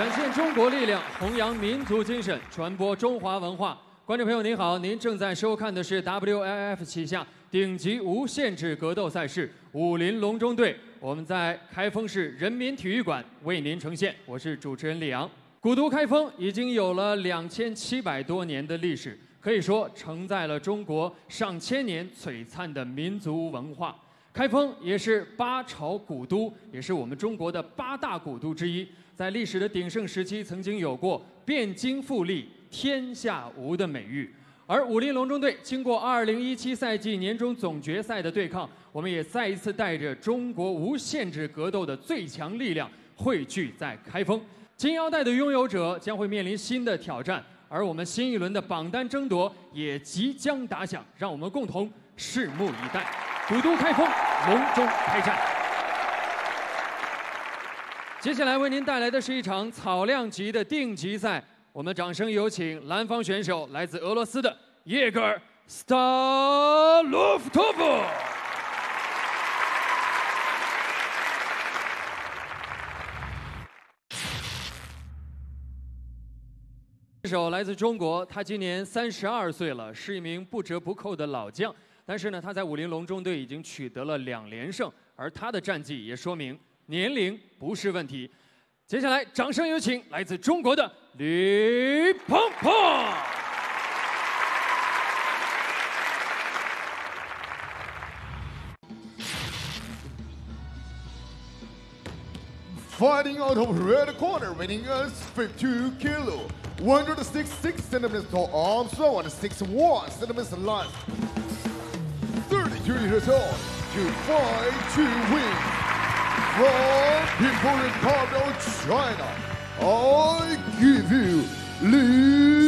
展现中国力量，弘扬民族精神，传播中华文化。观众朋友您好，您正在收看的是 WLF 旗下顶级无限制格斗赛事武林龙中队，我们在开封市人民体育馆为您呈现。我是主持人李阳。古都开封已经有了两千七百多年的历史，可以说承载了中国上千年璀璨的民族文化。开封也是八朝古都，也是我们中国的八大古都之一。在历史的鼎盛时期，曾经有过“汴京富丽”。天下无的美誉，而武林龙中队经过2017赛季年终总决赛的对抗，我们也再一次带着中国无限制格斗的最强力量汇聚在开封。金腰带的拥有者将会面临新的挑战，而我们新一轮的榜单争夺也即将打响，让我们共同拭目以待。古都开封，隆中开战。接下来为您带来的是一场草量级的定级赛。我们掌声有请蓝方选手，来自俄罗斯的叶格尔·斯塔洛夫托夫。选手来自中国，他今年三十二岁了，是一名不折不扣的老将。但是呢，他在武林龙中队已经取得了两连胜，而他的战绩也说明年龄不是问题。接下来，掌声有请来自中国的李鹏鹏。Fighting out of red corner, weighing us 52 kilo, 166 centimeters tall, arms long and 61 centimeters long, 32 years old, to fight to win. from Imperial Cardinal China, I give you Lee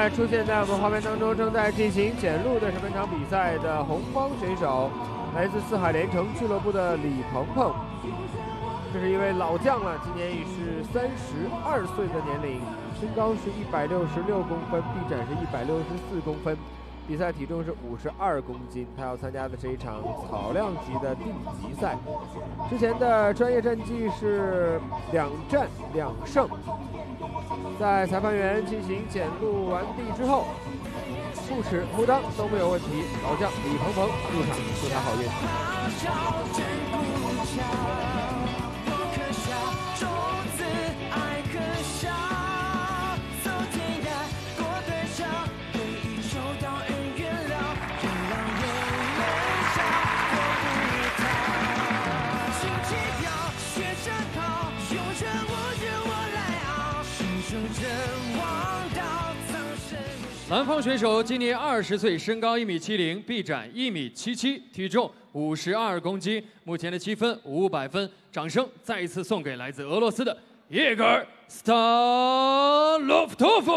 在出现在我们画面当中正在进行检录的是本场比赛的红方选手，来自四海连城俱乐部的李鹏鹏。这是一位老将了，今年已是三十二岁的年龄，身高是一百六十六公分，臂展是一百六十四公分，比赛体重是五十二公斤。他要参加的是一场草量级的定级赛，之前的专业战绩是两战两胜。在裁判员进行检录完毕之后，不耻不当都没有问题。老将李鹏鹏入场，祝他好运。蓝方选手今年二十岁，身高一米七零，臂展一米七七，体重五十二公斤。目前的积分五百分，掌声再一次送给来自俄罗斯的叶格尔·斯塔洛夫托夫。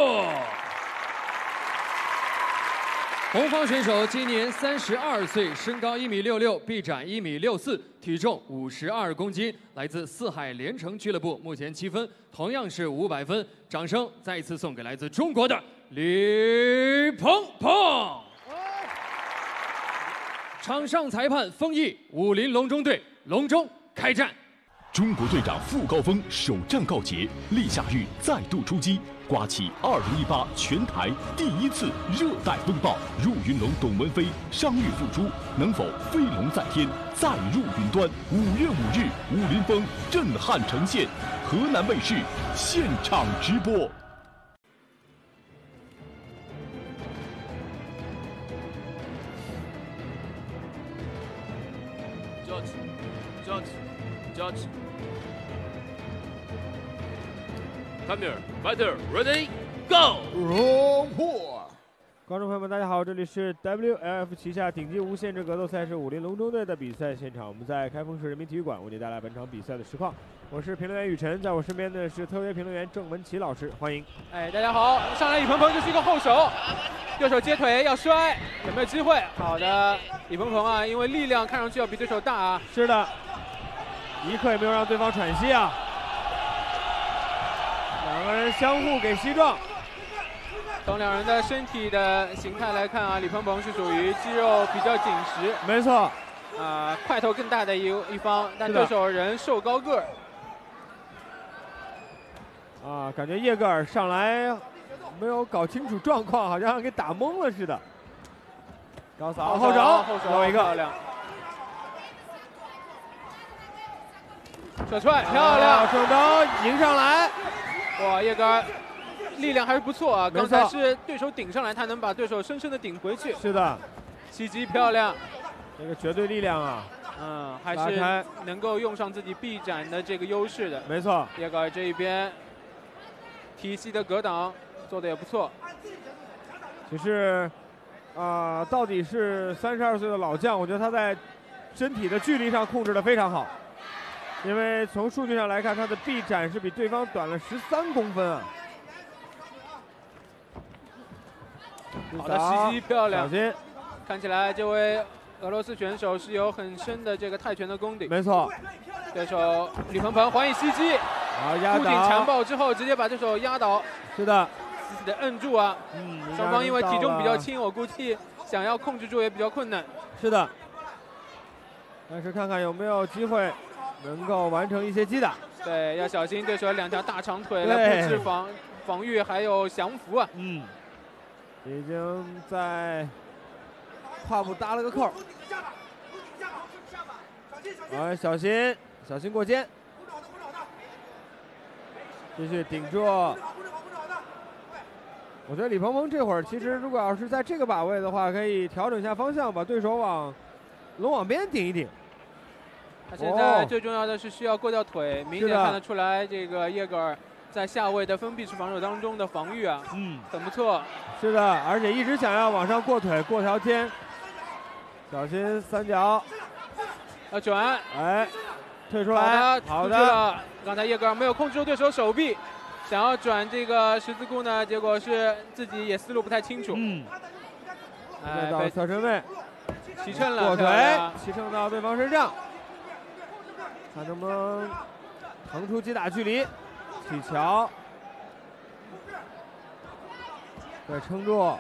红方选手今年三十二岁，身高一米六六，臂展一米六四，体重五十二公斤，来自四海连城俱乐部。目前积分同样是五百分，掌声再一次送给来自中国的李鹏鹏。场上裁判封毅，武林龙中队隆中开战。中国队长傅高峰首战告捷，立夏日再度出击，刮起2018全台第一次热带风暴。入云龙董文飞伤愈复出，能否飞龙在天，再入云端？五月五日，武林风震撼呈现，河南卫视现场直播。Judge, judge, judge. Come here, fighter, ready, go！Round four. 观众朋友们，大家好，这里是 WLF 旗下顶级无限制格斗赛事武林龙舟队的比赛现场，我们在开封市人民体育馆为您带来本场比赛的实况。我是评论员雨辰，在我身边的是特约评论员郑文琪老师，欢迎。哎，大家好，上来李鹏鹏就是一个后手，右手接腿要摔，有没有机会？好的，李鹏鹏啊，因为力量看上去要比对手大啊。是的，一刻也没有让对方喘息啊。两个人相互给膝撞，从两人的身体的形态来看啊，李鹏鹏是属于肌肉比较紧实，没错，啊、块头更大的一一方，但对手人瘦高个儿。啊，感觉叶格尔上来没有搞清楚状况，好像给打懵了似的。高扫后手，后手有一个，漂亮，手踹漂亮啊，顺刀迎上来，哇，叶哥力量还是不错啊，刚才是对手顶上来，他能把对手深深的顶回去，是的，袭击漂亮。这个绝对力量啊，嗯，还是能够用上自己臂展的这个优势的。没错，叶哥这一边体系的格挡做的也不错，只是啊、到底是三十二岁的老将，我觉得他在身体的距离上控制的非常好，因为从数据上来看，他的臂展是比对方短了十三公分啊。好的袭击漂亮。小心，看起来这位俄罗斯选手是有很深的这个泰拳的功底。没错，对手李鹏鹏环以袭击，好压倒顶缠倒，抱之后直接把对手压倒，是的，死死的摁住啊！嗯，双方因为体重比较，轻，我估计想要控制住也比较困难。是的，但是看看有没有机会能够完成一些击打。对，要小心对手两条大长腿来布置防防御，还有降服啊。嗯，已经在胯部搭了个扣儿。哎，小心，小心过肩。继续顶住。我觉得李鹏鹏这会儿其实如果要是在这个把位的话，可以调整一下方向，把对手往龙网边顶一顶。他现在哦最重要的是需要过掉腿，明显看得出来，这个叶格尔在下位的封闭式防守当中的防御啊，嗯，很不错。是的，而且一直想要往上过腿，过条肩。小心三角，要转，哎，退出好来的，，好的，了。刚才叶格尔没有控制住对手手臂，想要转这个十字固呢，结果是自己也思路不太清楚，嗯，哎，再到侧身位，提秤了，过腿漂亮，骑乘到对方身上，看能不能腾出击打距离，起桥，对，撑住，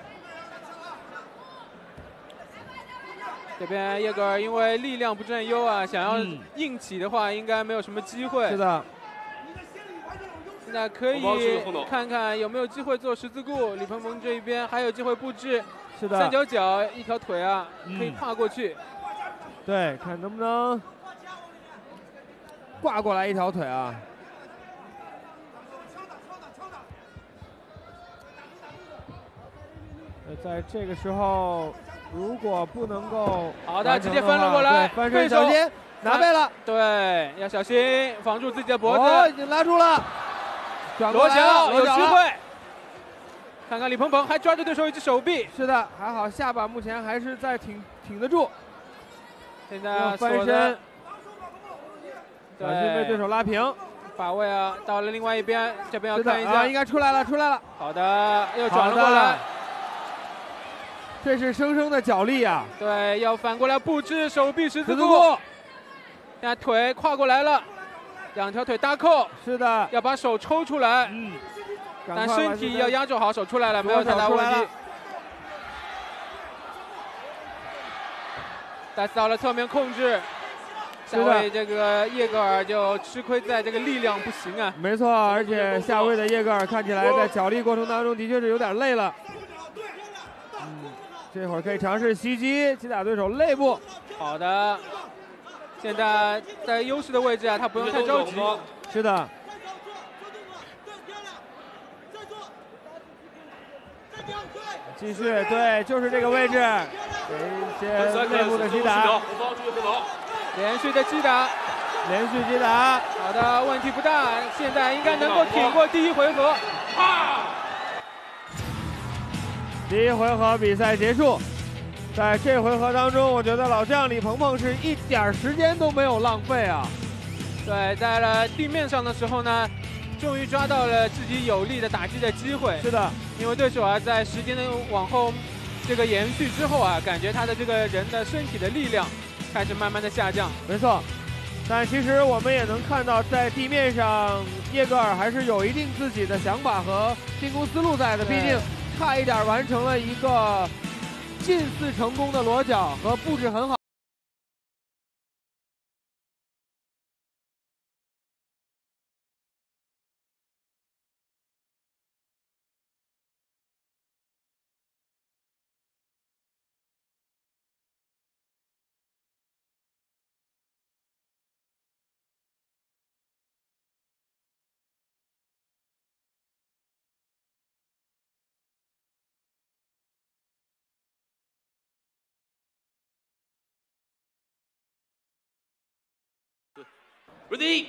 这边叶格尔因为力量不占优啊，想要嗯硬起的话，应该没有什么机会。是的，现在可以看看有没有机会做十字固，李鹏鹏这一边还有机会布置是的，三角脚一条腿啊，嗯可以跨过去。对，看能不能挂过来一条腿啊。呃，在这个时候，如果不能够好的直接翻了过来对翻身小心拿背了，对，要小心防住自己的脖子。哦，已经拉住了，转过来罗桥了，有机会，看看李鹏鹏还抓着对手一只手臂，是的，还好下巴目前还是在挺挺得住，现在翻身小心被对手拉平。把位啊，到了另外一边，这边要看一下啊，应。该出来了，出来了。好的，又转了过来，，这是生生的脚力啊！对，要反过来布置手臂十字固。十字固，现在腿跨过来了，两条腿搭扣，是的，要把手抽出来，嗯，赶但身体要压住好，手出来了，没有太大问题左手出来了。但是到了侧面控制，下是的位这个叶格尔就吃亏在这个力量不行啊。没错，而且下位的叶格尔看起来在脚力过程当中的确是有点累了。嗯，这会儿可以尝试袭击击打对手肋部。好的，现在在优势的位置啊，他不用太着急。是的，继续，对，就是这个位置，给一些肋部的击打。连续的击打，连续击打，好的，问题不大，现在应该能够挺过第一回合。啊第一回合比赛结束，在这回合当中，我觉得老将李鹏鹏是一点儿时间都没有浪费啊。对，在了地面上的时候呢，终于抓到了自己有力的打击的机会。是的，因为对手啊，在时间的往后这个延续之后啊，感觉他的这个人的身体的力量开始慢慢的下降。没错，但其实我们也能看到，在地面上，叶格尔还是有一定自己的想法和进攻思路在的。毕竟差一点完成了一个近似成功的裸脚和布置很好。Ready,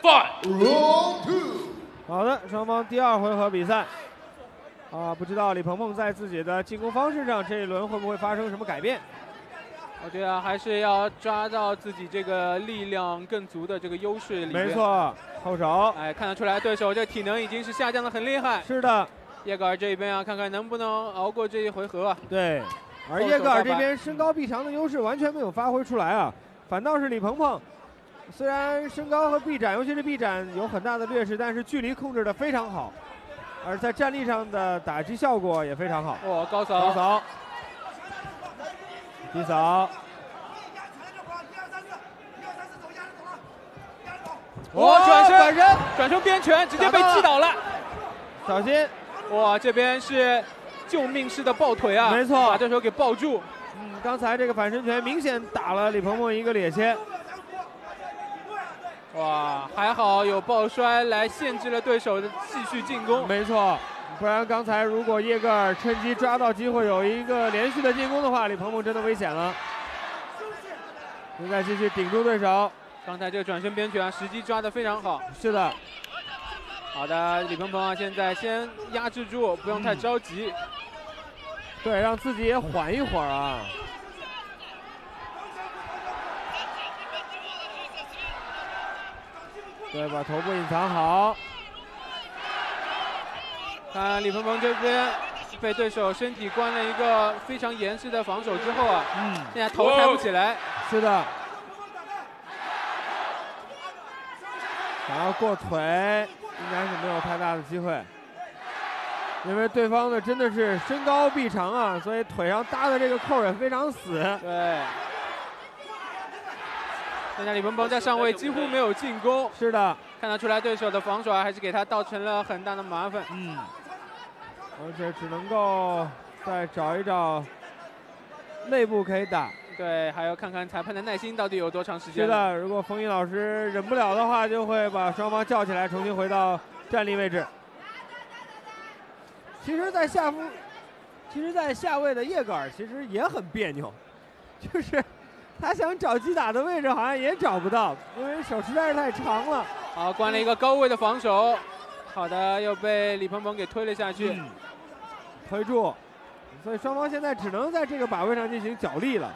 fight! Round two. 好的，双方第二回合比赛。啊，不知道李鹏鹏在自己的进攻方式上，这一轮会不会发生什么改变？我觉得还是要抓到自己这个力量更足的这个优势里面。没错，后手。哎，看得出来对手这体能已经是下降的很厉害。是的，叶格尔这边啊，看看能不能熬过这一回合啊。对，而叶格尔这边身高臂长的优势完全没有发挥出来啊，反倒是李鹏鹏，虽然身高和臂展，尤其是臂展有很大的劣势，但是距离控制的非常好，而在站立上的打击效果也非常好。哇，高扫，高扫，低扫。哇，转身，转身，转身边拳，直接被击倒了。小心！哇，这边是救命式的抱腿啊！没错，把对手给抱住。嗯，刚才这个反身拳明显打了李鹏鹏一个趔趄。哇，还好有抱摔来限制了对手的继续进攻。没错，不然刚才如果叶格尔趁机抓到机会有一个连续的进攻的话，李鹏鹏真的危险了。现在继续顶住对手。刚才这个转身边拳啊，时机抓得非常好。是的。好的，李鹏鹏啊，现在先压制住，不用太着急。嗯、对，让自己也缓一会儿啊。对，把头部隐藏好。看李鹏鹏这边被对手身体关了一个非常严实的防守之后啊，嗯，现在头抬不起来。是的。想要过腿，应该是没有太大的机会，因为对方的真的是身高臂长啊，所以腿上搭的这个扣也非常死。对。现在李鹏鹏在上位几乎没有进攻。是的，看得出来对手的防守啊，还是给他造成了很大的麻烦。嗯。而且只能够再找一找内部可以打。对，还要看看裁判的耐心到底有多长时间。是的，如果冯毅老师忍不了的话，就会把双方叫起来，重新回到站立位置。其实，在下腹，其实，在下位的叶格尔其实也很别扭，就是他想找击打的位置，好像也找不到，因为手实在是太长了。好，关了一个高位的防守，好的，又被李鹏鹏给推了下去，嗯、推住，所以双方现在只能在这个把位上进行角力了。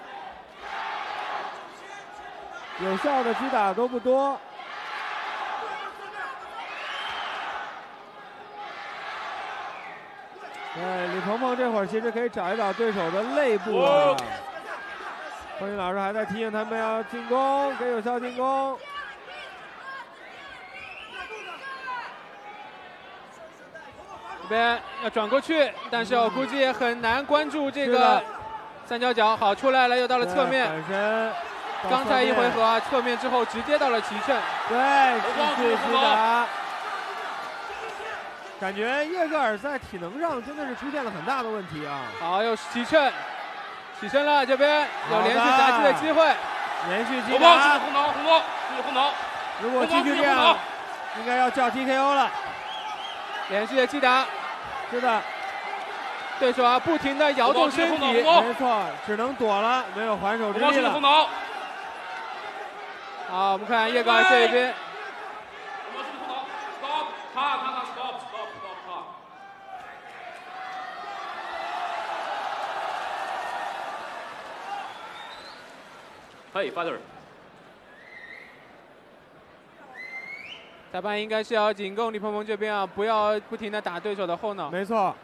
有效的击打都不多。对，李鹏鹏这会儿其实可以找一找对手的肋部啊。冯宇老师还在提醒他们要进攻，给有效进攻。这边要转过去，但是我估计也很难关注这个三角角。好，出来了，又到了侧面。反身。刚才一回合啊，侧面之后直接到了齐胜，对，继续击打。感觉叶格尔在体能上真的是出现了很大的问题啊。好，又是齐衬，起身了，这边有连续夹击的机会，连续击打。红桃，红桃，红桃。如果继续这样，应该要叫 TKO 了。连续的击打，是的。对手啊，不停的摇动身体，没错，只能躲了，没有还手之力了。好，我们看叶高这边，我们是不能 stop，卡卡卡 stop stop stop 卡。嘿，father，裁判应该是要警告李鹏鹏这边啊，不要不停的打对手的后脑。没错，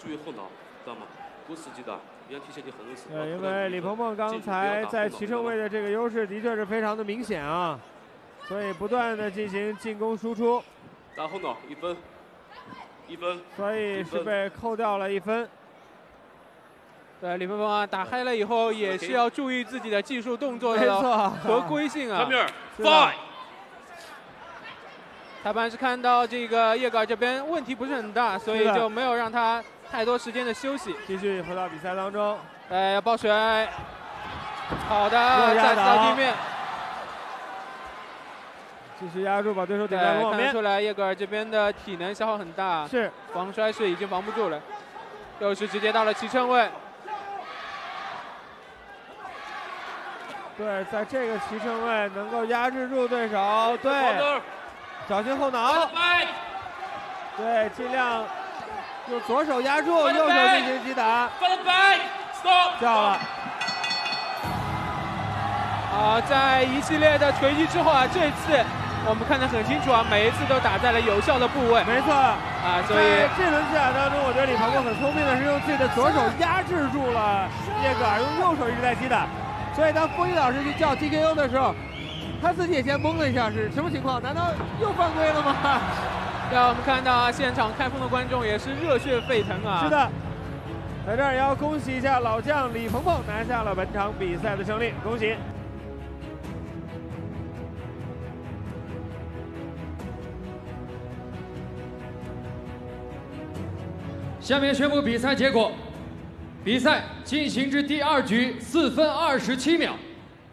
注意后脑，知道吗？不司机的，你要提前就很危险。对，因为李鹏鹏刚才在骑乘位的这个优势的确是非常的明显啊，所以不断的进行进攻输出，打后脑一分，一分。所以是被扣掉了一分。对，李鹏鹏啊，打嗨了以后也是要注意自己的技术动作没的合规性啊。Five。裁判是看到这个叶高这边问题不是很大，所以就没有让他太多时间的休息。继续回到比赛当中，哎，要抱水，好的，再次到地面。继续压住，把对手对，顶在网面看得出。来叶格尔这边的体能消耗很大，是，防摔是已经防不住了，又是直接到了骑乘位。对，在这个骑乘位能够压制住对手，对，小心后脑，对，尽量用左手压住，右手进行击打.叫了，好，在一系列的锤击之后啊，这次我们看得很清楚啊，每一次都打在了有效的部位。没错。啊，所在以这轮击打当中，我觉得李鹏鹏很聪明的是用自己的左手压制住了叶格尔，用右手一直在击打，所以当风衣老师去叫 TKO 的时候，他自己也先懵了一下，是什么情况？难道又犯规了吗？让我们看到啊，现场开封的观众也是热血沸腾啊。是，的，在这儿也要恭喜一下老将李鹏鹏拿下了本场比赛的胜利，恭喜！下面宣布比赛结果，比赛进行至第二局四分二十七秒，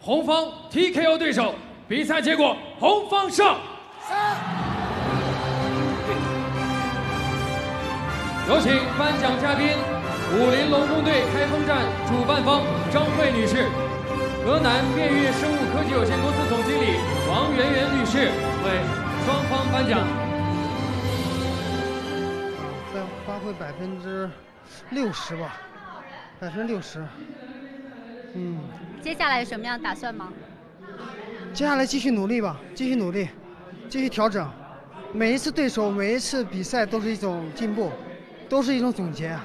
红方 TKO 对手，比赛结果红方胜。有请颁奖嘉宾，武林龙宫队开封站主办方张慧女士，河南变悦生物科技有限公司总经理王媛媛女士为双方颁奖。再发挥百分之六十吧，百分之六十。嗯，接下来有什么样的打算吗？接下来继续努力吧，继续努力，继续调整。每一次对手，每一次比赛都是一种进步，都是一种总结。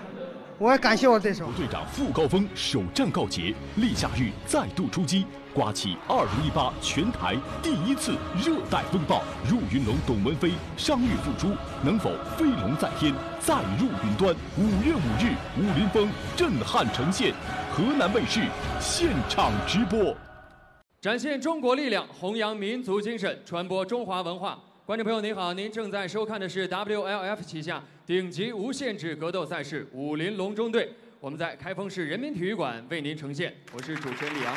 我也感谢我的对手。队长傅高峰首战告捷，立夏玉再度出击，刮起2018全台第一次热带风暴。入云龙董文飞伤愈复出，能否飞龙在天，再入云端？五月五日，武林风震撼呈现，河南卫视现场直播。展现中国力量，弘扬民族精神，传播中华文化。观众朋友您好，您正在收看的是 WLF 旗下顶级无限制格斗赛事武林龙中队，我们在开封市人民体育馆为您呈现，我是主持人李阳。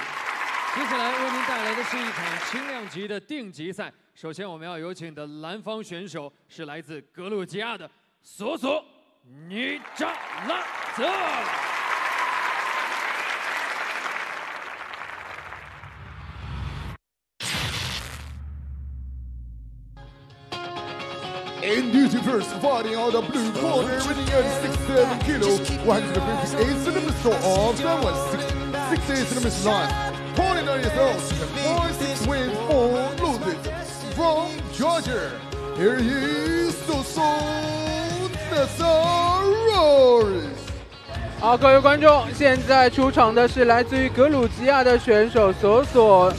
接下来为您带来的是一场轻量级的定级赛。首先我们要有请的蓝方选手是来自格鲁吉亚的索索尼扎拉泽。Inducing first, fighting out the blue corner, winning at 67 kilo, 158 centimeters tall arms, and 168 centimeters long. 29 years old, 46 wins, 4 loses. From Georgia, here he is, Soso Nazaroris. 好，各位观众，现在出场的是来自于格鲁吉亚的选手索索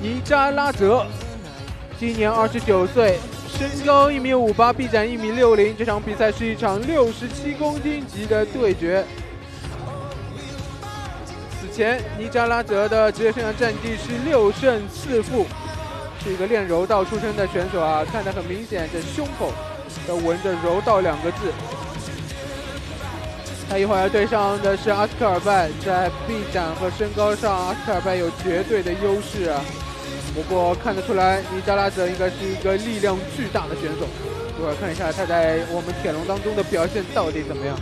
尼扎拉泽，今年二十九岁，身高一米五八，臂展一米六零。这场比赛是一场六十七公斤级的对决。此前，尼扎拉泽的职业生涯战绩是六胜四负，是一个练柔道出身的选手啊，看得很明显，这胸口都纹着“柔道”两个字。他一会儿要对上的是阿斯克尔拜，在臂展和身高上，阿斯克尔拜有绝对的优势啊。不过看得出来，尼加拉德应该是一个力量巨大的选手。一会儿看一下他在我们铁笼当中的表现到底怎么样。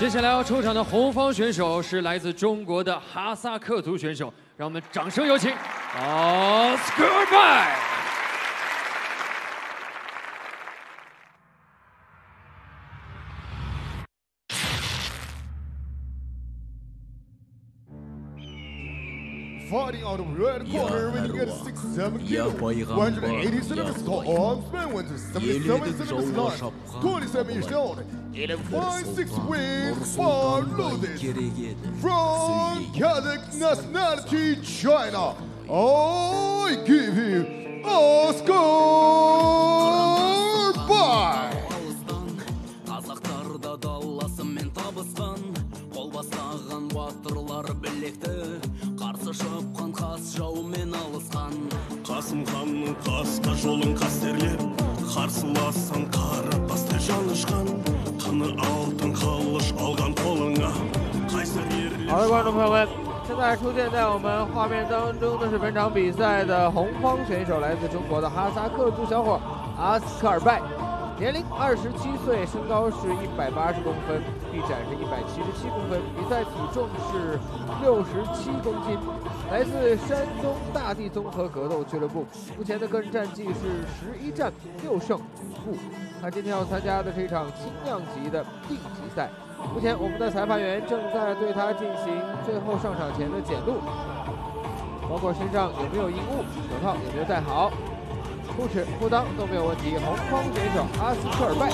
接下来要出场的红方选手是来自中国的哈萨克族选手，让我们掌声有请 Oscar b y e。fighting out of red corner when you get 187 arms, man, 177 27 5 6 5 from nationality, China. I give қазақтарда даласымен табысқан қол бастаған батырлар білекті. қарсы шапқан қас жаумен алысқан қасым ханның қасқа жолын қастерлеп қарсылассан қара тастай жанышқан қыны алтын қылыш алған қолыңа қайсар ерлер 好的，观众朋友们，现在出现在我们画面当中的是本场比赛的红方选手，来自中国的哈萨克族小伙阿斯科尔拜， 年龄二十七岁，身高是一百八十公分，臂展是一百七十七公分，比赛体重是六十七公斤，来自山东大地综合格斗俱乐部，目前的个人战绩是十一战六胜五负。他今天要参加的是一场轻量级的定级赛。目前我们的裁判员正在对他进行最后上场前的检录，包括身上有没有衣物，手套有没有戴好，裤衩、裤裆都没有问题。红方选手阿斯特尔拜。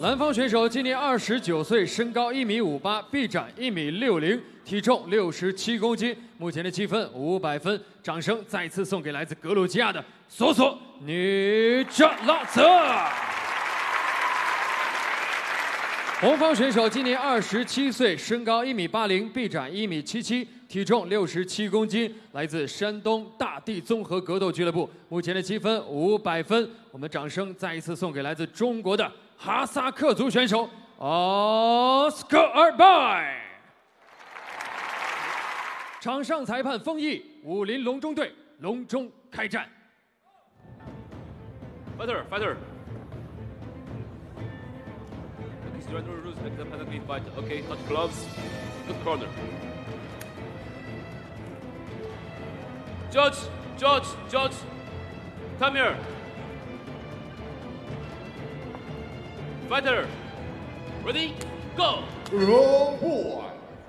蓝方选手今年二十九岁，身高一米五八，臂展一米六零，体重六十七公斤。目前的积分五百分，掌声再次送给来自格鲁吉亚的索索女扎拉泽。红方选手今年二十七岁，身高一米八零，臂展一米七七，体重六十七公斤，来自山东大地综合格斗俱乐部。目前的积分五百分，我们掌声再一次送给来自中国的哈萨克族选手 Oscar 尔拜。场上裁判封毅，武林隆中队隆中开战。Fighter, fighter. Okay, surrender rules, make the penalty fight. Okay, touch gloves, good corner. Judge, judge, judge, come here. Fighter, ready, go.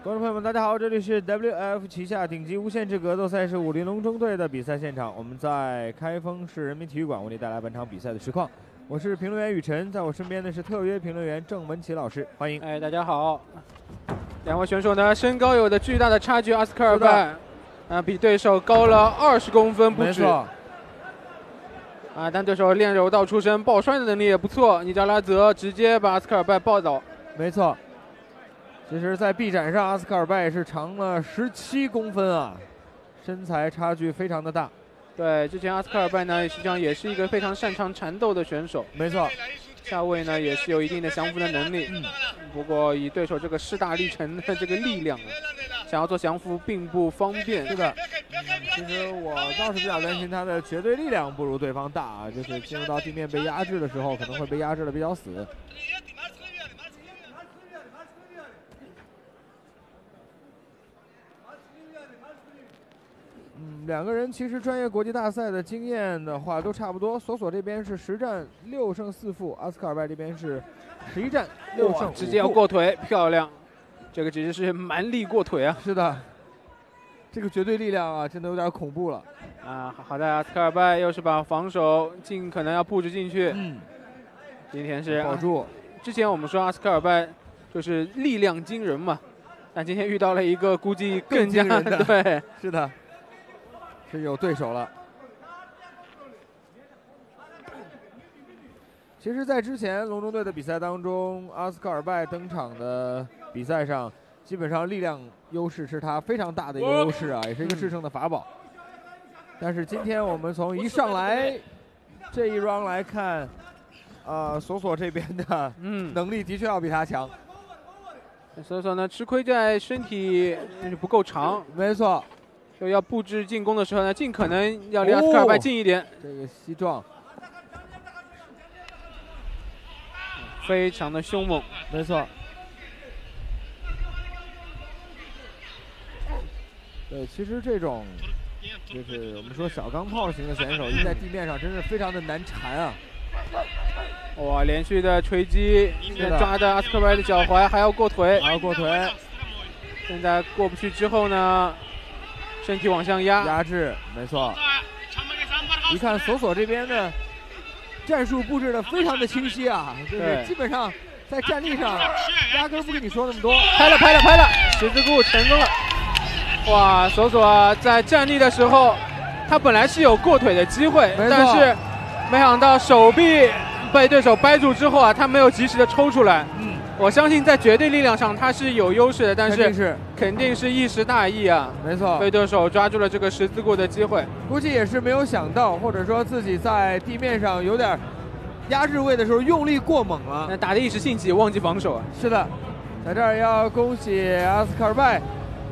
观众朋友们，大家好，这里是 WF 旗下顶级无限制格斗赛事武林龙中队的比赛现场，我们在开封市人民体育馆为您带来本场比赛的实况。我是评论员雨辰，在我身边的是特约评论员郑文琪老师，欢迎。哎，大家好。两位选手呢，身高有着巨大的差距，阿斯科尔拜，啊，比对手高了二十公分不止。没错，啊，但对手练柔道出身，抱摔的能力也不错。尼加拉泽直接把阿斯卡尔拜抱倒。没错。其实，在臂展上，阿斯卡尔拜是长了十七公分啊，身材差距非常的大。对，之前阿斯卡尔拜呢，实际上也是一个非常擅长缠斗的选手。没错，下位呢也是有一定的降服的能力。嗯。不过以对手这个势大力沉的这个力量啊，想要做降服并不方便。是的。嗯，其实我倒是比较担心他的绝对力量不如对方大啊，就是进入到地面被压制的时候，可能会被压制的比较死。两个人其实专业国际大赛的经验的话都差不多。索索这边是十战六胜四负，阿斯卡尔拜这边是十一战六胜，直接要过腿，漂亮！这个直接是蛮力过腿啊！是的，这个绝对力量啊，真的有点恐怖了。啊，好的，阿斯卡尔拜又是把防守尽可能要布置进去。嗯，今天是保住。之前我们说阿斯卡尔拜就是力量惊人嘛，但今天遇到了一个估计更加 对，是的。是有对手了。其实，在之前龙中队的比赛当中，阿斯科尔拜登场的比赛上，基本上力量优势是他非常大的一个优势啊，也是一个制胜的法宝。但是今天我们从一上来这一 round 来看，啊，索索这边的嗯能力的确要比他强。索索呢吃亏在身体就是不够长，没错，就要布置进攻的时候呢，尽可能要离阿斯克尔拜近一点，这个西撞非常的凶猛。没错。对，其实这种就是我们说小钢炮型的选手，一在地面上真是非常的难缠啊。哇，连续的锤击是的抓的阿斯克尔拜的脚踝，还要过腿，还要过腿。现在过不去之后呢，身体往上压，压制，没错。一看索索这边的战术布置的非常的清晰啊，就是对基本上在站立上压根儿不跟你说那么多。拍了拍了拍了，十字固成功了。哇，索索在站立的时候，他本来是有过腿的机会，没错但是没想到手臂被对手掰住之后啊，他没有及时的抽出来。嗯，我相信在绝对力量上他是有优势的，但是肯定是肯定是一时大意啊，没错，被对手抓住了这个十字固的机会。估计也是没有想到，或者说自己在地面上有点压制位的时候用力过猛了。那打的一时兴起，忘记防守啊。是的，在这儿要恭喜阿斯卡尔拜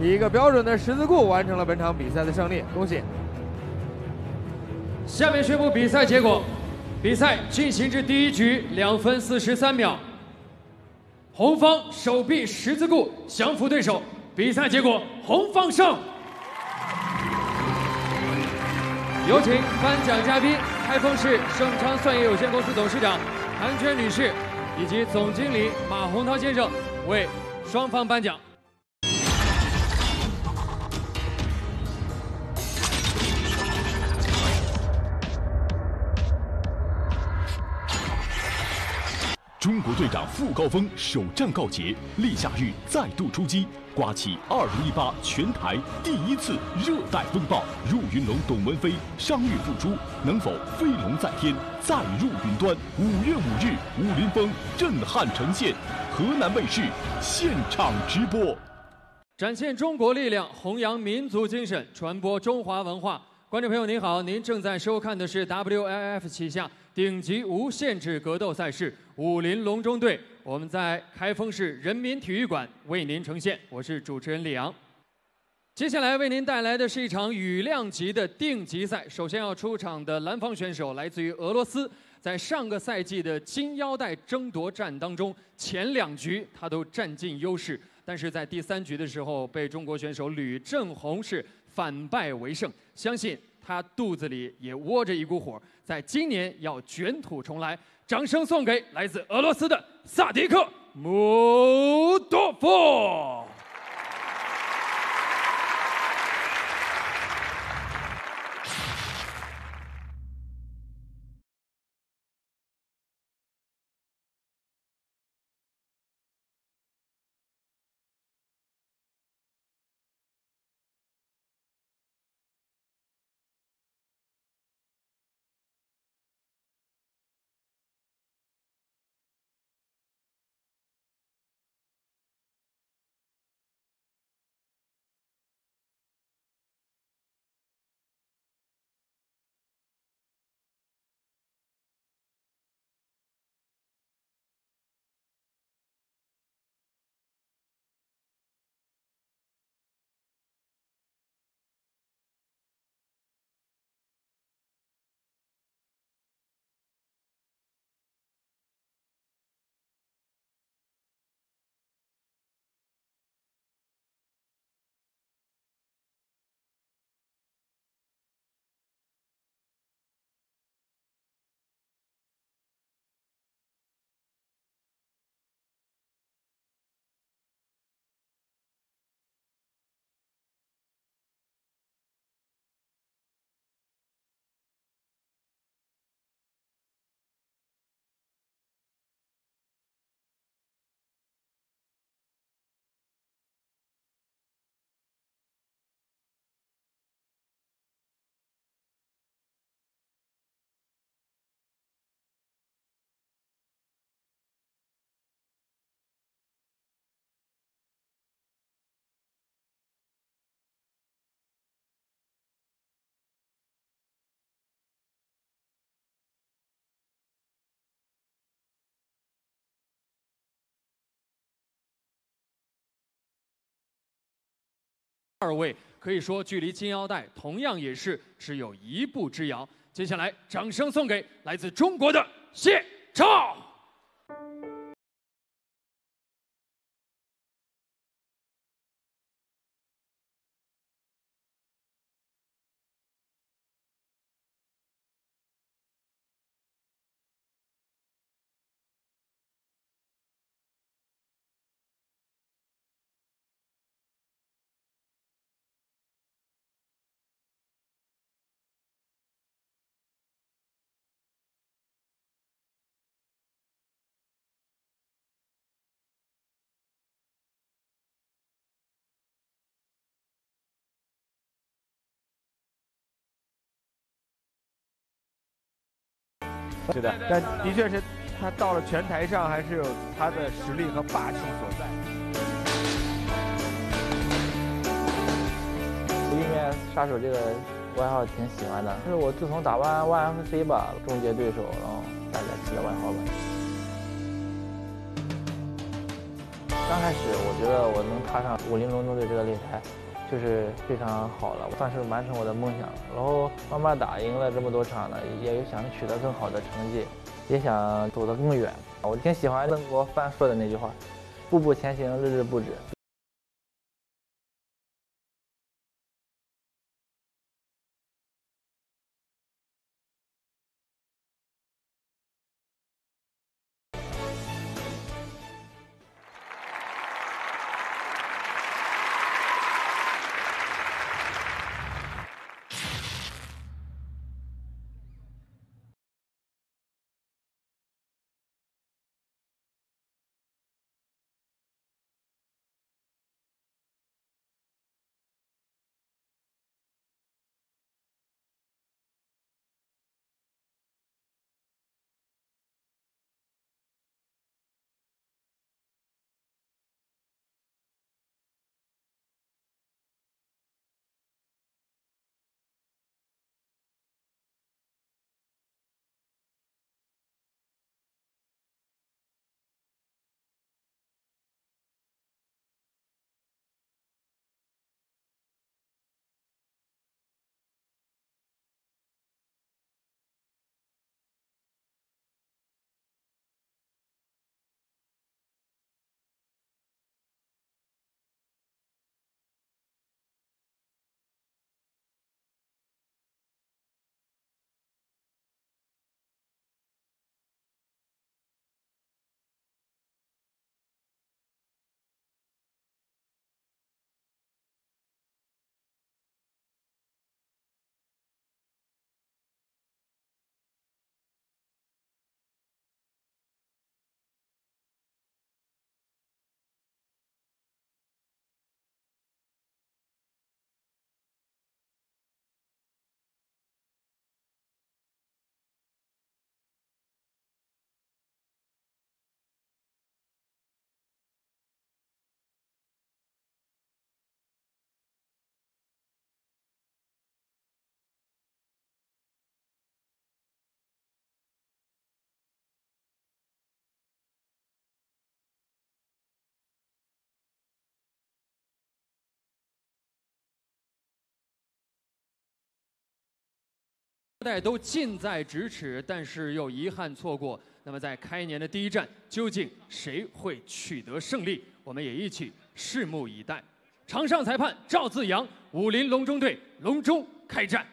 以一个标准的十字固完成了本场比赛的胜利，恭喜！下面宣布比赛结果，比赛进行至第一局两分四十三秒，红方手臂十字固降服对手，比赛结果红方胜。有请颁奖嘉宾开封市盛昌蒜业有限公司董事长韩娟女士以及总经理马洪涛先生为双方颁奖。中国队长傅高峰首战告捷，立夏日再度出击，刮起2018全台第一次热带风暴。入云龙董文飞伤愈复出，能否飞龙在天，再入云端？五月五日，武林风震撼呈现，河南卫视现场直播。展现中国力量，弘扬民族精神，传播中华文化。观众朋友您好，您正在收看的是 WLF 旗下顶级无限制格斗赛事武林龙中队，我们在开封市人民体育馆为您呈现。我是主持人李阳。接下来为您带来的是一场羽量级的定级赛。首先要出场的蓝方选手来自于俄罗斯，在上个赛季的金腰带争夺战当中，前两局他都占尽优势，但是在第三局的时候被中国选手吕正红是反败为胜。相信他肚子里也窝着一股火，在今年要卷土重来。掌声送给来自俄罗斯的萨迪克穆多夫。二位可以说距离金腰带同样也是只有一步之遥。接下来，掌声送给来自中国的谢超。是的，但的确是他到了拳台上还是有他的实力和霸气所在。我因为杀手这个外号挺喜欢的，就是我自从打完 YFC 吧，终结对手，然后大家起的外号吧。刚开始我觉得我能踏上武林龙中队这个擂台，就是非常好了，算是完成我的梦想了。然后慢慢打赢了这么多场呢，也有想取得更好的成绩，也想走得更远。我挺喜欢曾国藩说的那句话：“步步前行，日日不止。”带都近在咫尺，但是又遗憾错过。那么在开年的第一战，究竟谁会取得胜利？我们也一起拭目以待。场上裁判赵自阳，武林龙中队隆中开战。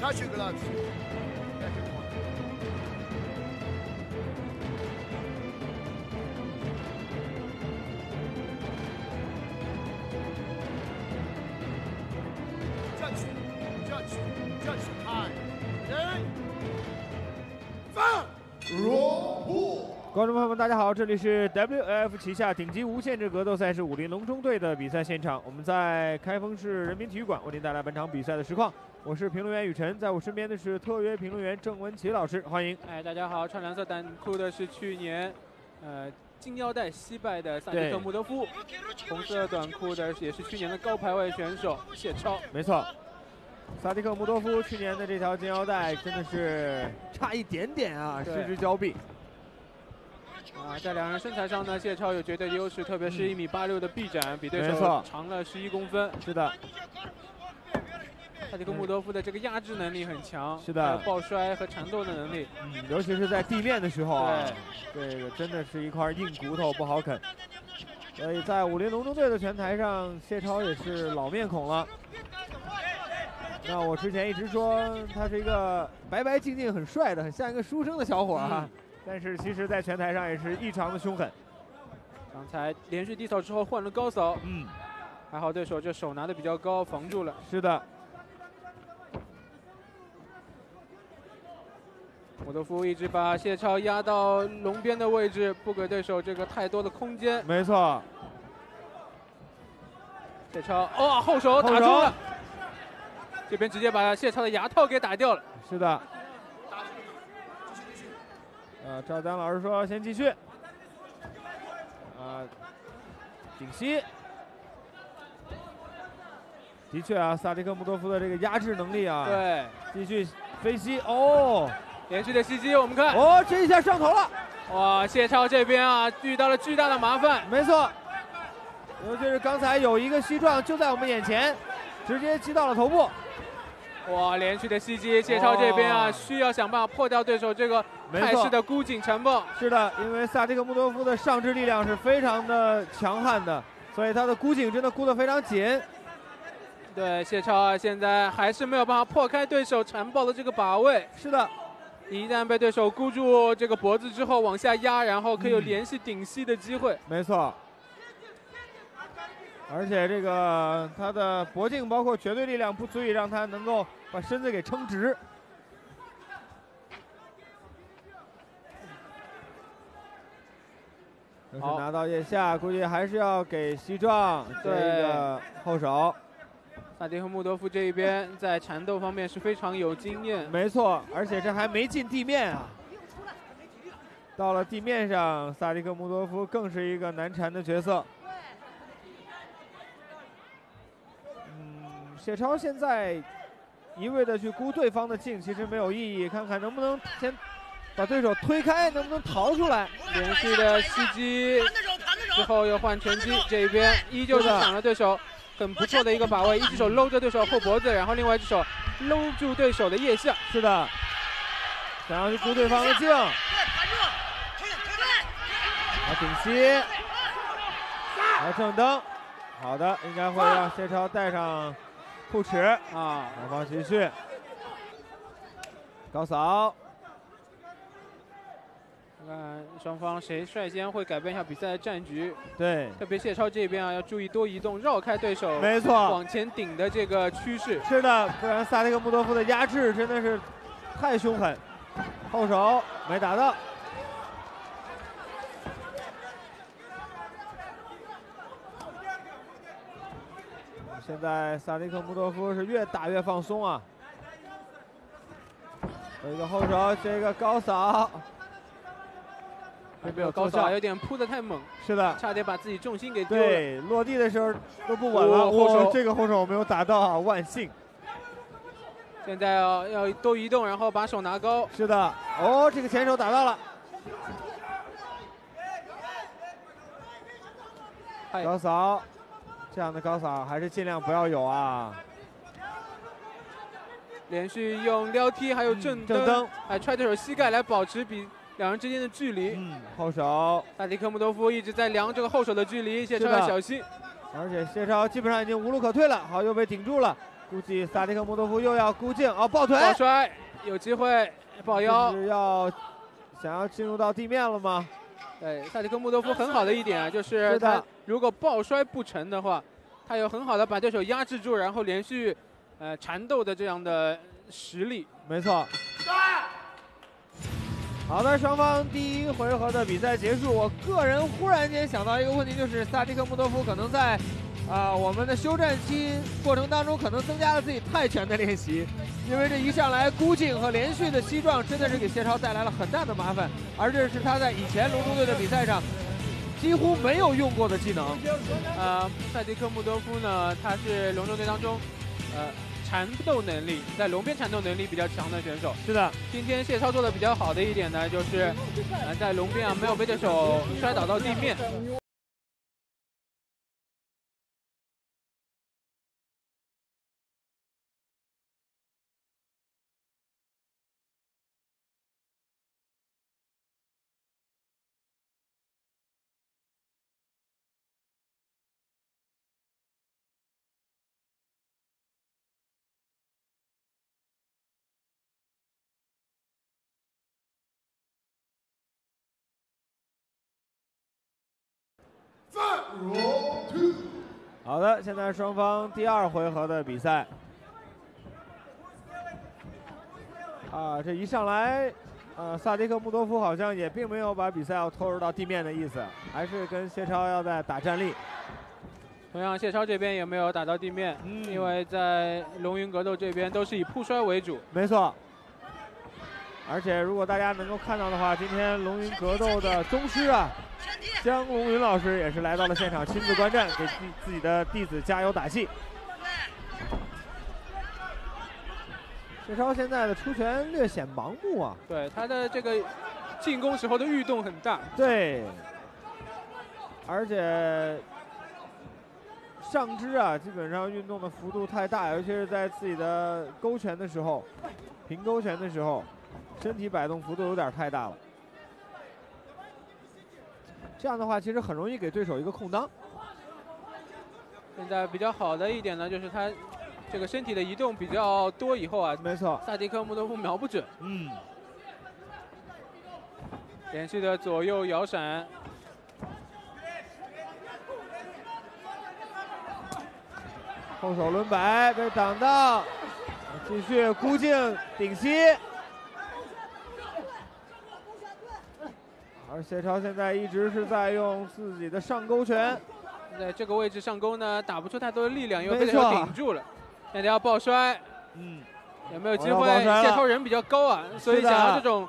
Touch your 观众朋友们，大家好，这里是 WF 旗下顶级无限制格斗赛事武林龙中队的比赛现场，我们在开封市人民体育馆为您带来本场比赛的实况。我是评论员雨辰，在我身边的是特约评论员郑文琪老师，欢迎。哎，大家好，穿蓝色短裤的是去年，呃，金腰带惜败的萨迪克穆德夫，红色短裤的也是去年的高排位选手谢超。没错，萨迪克穆多夫去年的这条金腰带真的是差一点点啊，失之交臂。啊，在两人身材上呢，谢超有绝对的优势，特别是一米八六的臂展，比对手长了十一公分。是的，萨迪克穆多夫的这个压制能力很强，是的抱摔和缠斗的能力。嗯，尤其是在地面的时候啊，这个真的是一块硬骨头，不好啃。所以在武林龙中队的拳台上，谢超也是老面孔了。那我之前一直说他是一个白白净净、很帅的，很像一个书生的小伙儿啊。但是其实，在拳台上也是异常的凶狠。刚才连续低扫之后换了高扫，嗯，还好对手这手拿的比较高，防住了。是的，穆多夫一直把谢超压到龙边的位置，不给对手这个太多的空间。没错。谢超，哦，后手打中了，这边直接把谢超的牙套给打掉了。是的。呃，赵丹老师说先继续。啊，顶膝。的确啊，萨迪克穆多夫的这个压制能力啊，对，继续飞膝哦，连续的袭击，我们看，哦，这一下上头了，哇，谢超这边啊遇到了巨大的麻烦，没错，尤其是刚才有一个膝撞就在我们眼前，直接击到了头部，哇，连续的袭击，谢超这边啊哦需要想办法破掉对手这个泰式的箍颈缠抱。是的，因为萨迪克穆多夫的上肢力量是非常的强悍的，所以他的箍颈真的箍得非常紧。对，谢超啊，现在还是没有办法破开对手缠抱的这个把位。是的，一旦被对手箍住这个脖子之后往下压，然后可以有嗯连续顶膝的机会。没错，而且这个他的脖颈包括绝对力量不足以让他能够把身子给撑直。是好拿到腋下，估计还是要给西壮这一个后手。萨迪和穆多夫这一边在缠斗方面是非常有经验。没错，而且这还没进地面啊。到了地面上，萨迪克穆多夫更是一个难缠的角色。嗯，谢超现在一味的去估对方的劲，其实没有意义。看看能不能先把对手推开，能不能逃出来。连续的袭击之后又换拳击，这一边依旧是是的抢了对手很不错的一个把位，一只手搂着对手后脖子，然后另外一只手搂住对手的腋下。是的，想要去估对方的颈。好顶膝，来正蹬，好的，应该会让谢超带上护齿啊。双方继续，高扫，看双方谁率先会改变一下比赛的战局。对，特别谢超这边啊，要注意多移动，绕开对手，没错往前顶的这个趋势。是的，不然萨利克穆多夫的压制真的是太凶狠，后手没打到。现在萨迪克穆多夫是越打越放松啊！有一个后手，这个高扫，并没有高效扫有点扑的太猛，是的，差点把自己重心给丢了。对，落地的时候都不稳了。哦后手哇这个后手我没有打到啊，万幸。现在要要多移动，然后把手拿高。是的，哦，这个前手打到了。哎高扫，这样的高扫还是尽量不要有啊。连续用撩踢还有正蹬，正蹬哎踹对手膝盖来保持比两人之间的距离。嗯，后手，萨迪克穆多夫一直在量这个后手的距离，谢超要小心。而且谢超基本上已经无路可退了，好，又被顶住了。估计萨迪克穆多夫又要箍颈，哦，抱腿，抱摔，有机会抱腰。是要想要进入到地面了吗？对，萨迪克穆多夫很好的一点啊，就是他如果抱摔不成的话，他有很好的把对手压制住，然后连续呃缠斗的这样的实力。没错。好的，双方第一回合的比赛结束。我个人忽然间想到一个问题，就是萨迪克穆多夫可能在啊、我们的休战期过程当中，可能增加了自己泰拳的练习，因为这一上来孤颈和连续的膝撞，真的是给谢超带来了很大的麻烦，而这是他在以前龙舟队的比赛上几乎没有用过的技能。呃，赛迪克穆多夫呢，他是龙舟队当中，呃，缠斗能力，在龙边缠斗能力比较强的选手。是的，今天谢超做的比较好的一点呢，就是呃在龙边啊没有被对手摔倒到地面。好的，现在双方第二回合的比赛。啊，这一上来，呃，萨迪克穆多夫好像也并没有把比赛要拖入到地面的意思，还是跟谢超要在打站立。同样，谢超这边也没有打到地面，因为在龙云格斗这边都是以扑摔为主。没错。而且，如果大家能够看到的话，今天龙云格斗的宗师啊，江龙云老师也是来到了现场，亲自观战，给自自己的弟子加油打气。谢超现在的出拳略显盲目啊，对他的这个进攻时候的欲动很大。对，而且上肢啊，基本上运动的幅度太大，尤其是在自己的勾拳的时候，平勾拳的时候，身体摆动幅度有点太大了。这样的话，其实很容易给对手一个空当。现在比较好的一点呢，就是他这个身体的移动比较多，以后啊，没错，萨迪克穆多夫瞄不准，嗯，连续的左右摇闪，后手轮摆被挡到，继续孤颈顶膝。而谢超现在一直是在用自己的上勾拳，在这个位置上勾呢，打不出太多的力量，因为被没对手顶住了。现在要抱摔，嗯，有没有机会？谢超人比较高啊，所以想要这种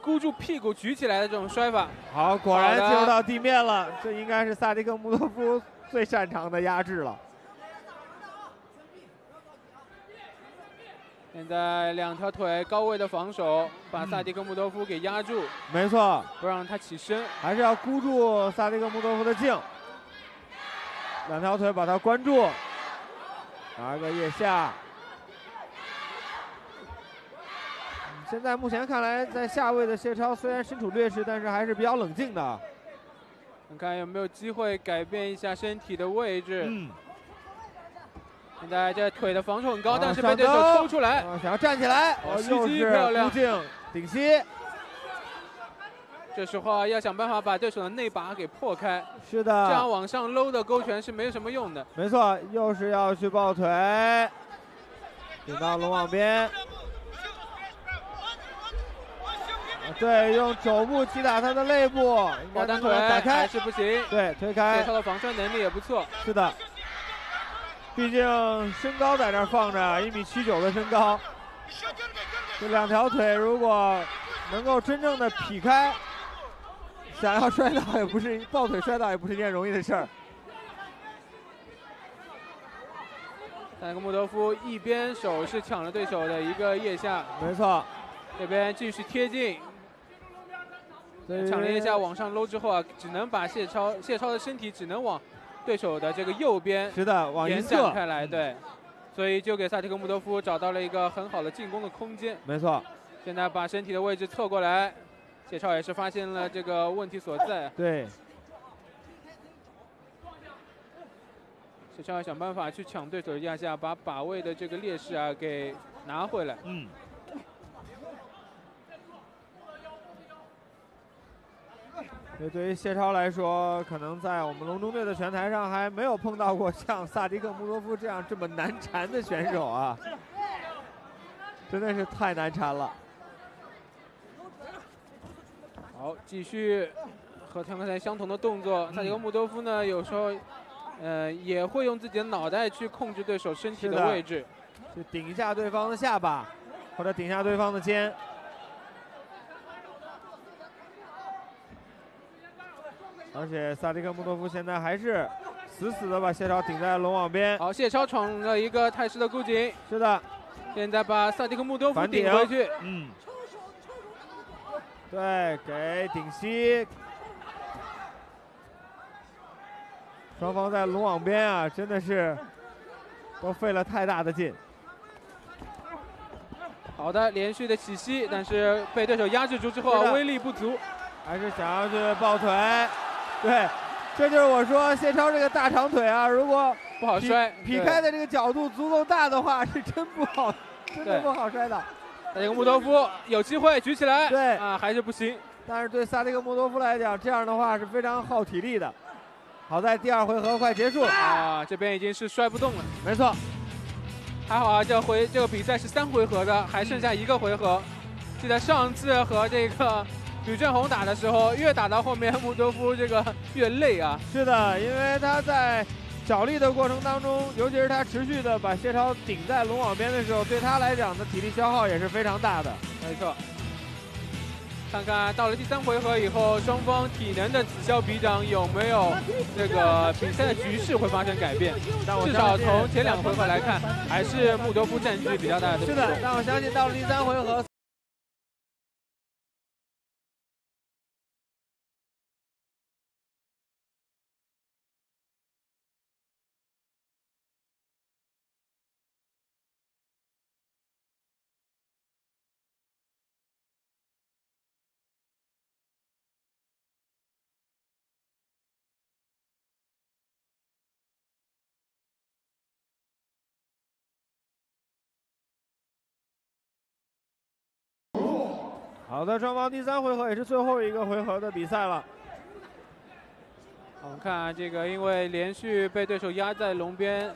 箍住屁股举起来的这种摔法。好，果然进入到地面了，这应该是萨迪克穆多夫最擅长的压制了。现在两条腿高位的防守，把萨迪克穆多夫给压住，没错，不让他起身。还是要箍住萨迪克穆多夫的颈，两条腿把他关住，拿个腋下。嗯现在目前看来，在下位的谢超虽然身处劣势，但是还是比较冷静的。看看有没有机会改变一下身体的位置。嗯。现在这腿的防守很高，啊但是被对手抽出来。啊想要站起来，哦袭哦又是击漂亮顶膝。这时候啊，要想办法把对手的内把给破开。是的这样往上搂的勾拳是没有什么用的。没错，又是要去抱腿，顶到龙网边。啊对，用肘部击打他的肋部，抱单腿打开还。是不行。对，推开谢超的防摔能力也不错。是的，毕竟身高在那儿放着，一米七九的身高，这两条腿如果能够真正的劈开，想要摔倒也不是抱腿摔倒也不是一件容易的事儿。萨克穆德夫一边手是抢了对手的一个腋下，没错，这边继续贴近，对。抢了腋下往上搂之后啊，只能把谢超谢超的身体只能往对手的这个右边是的，往一延侧展开来，对，所以就给萨提克穆多夫找到了一个很好的进攻的空间。没错，现在把身体的位置错过来，谢超也是发现了这个问题所在。对，谢超要想办法去抢对手的腋下，把把位的这个劣势啊给拿回来。嗯。这对于谢超来说，可能在我们龙中队的拳台上还没有碰到过像萨迪克穆多夫这样这么难缠的选手啊，真的是太难缠了。好，继续和他刚才相同的动作。萨迪克穆多夫呢，有时候，呃，也会用自己的脑袋去控制对手身体的的位置。去顶一下对方的下巴，或者顶一下对方的肩。而且萨迪克穆多夫现在还是死死的把谢超顶在龙网边。好，谢超闯了一个泰式的固颈，是的，现在把萨迪克穆多夫顶顶回去。嗯，对，给顶膝。双方在龙网边啊，真的是都费了太大的劲。好的，连续的起膝，但是被对手压制住之后啊，威力不足。还是想要去抱腿，对，这就是我说谢超这个大长腿啊，如果不好摔劈开的这个角度足够大的话，是真不好，真的不好摔的。萨迪克穆多夫有机会举起来，对啊，还是不行。但是对萨利克穆多夫来讲，这样的话是非常耗体力的。好在第二回合快结束了，啊，这边已经是摔不动了。没错，还好啊，这回这个比赛是三回合的，还剩下一个回合。记得上次和这个吕振宏打的时候，越打到后面，穆多夫这个越累啊。是的，因为他在角力的过程当中，尤其是他持续的把谢超顶在龙网边的时候，对他来讲的体力消耗也是非常大的。没错。看看到了第三回合以后，双方体能的此消彼长，有没有这个比赛的局势会发生改变？但我至少从前两个回合来看，还是穆多夫占据比较大的。是的，但我相信到了第三回合。好的，双方第三回合也是最后一个回合的比赛了。我们看啊这个，因为连续被对手压在龙边，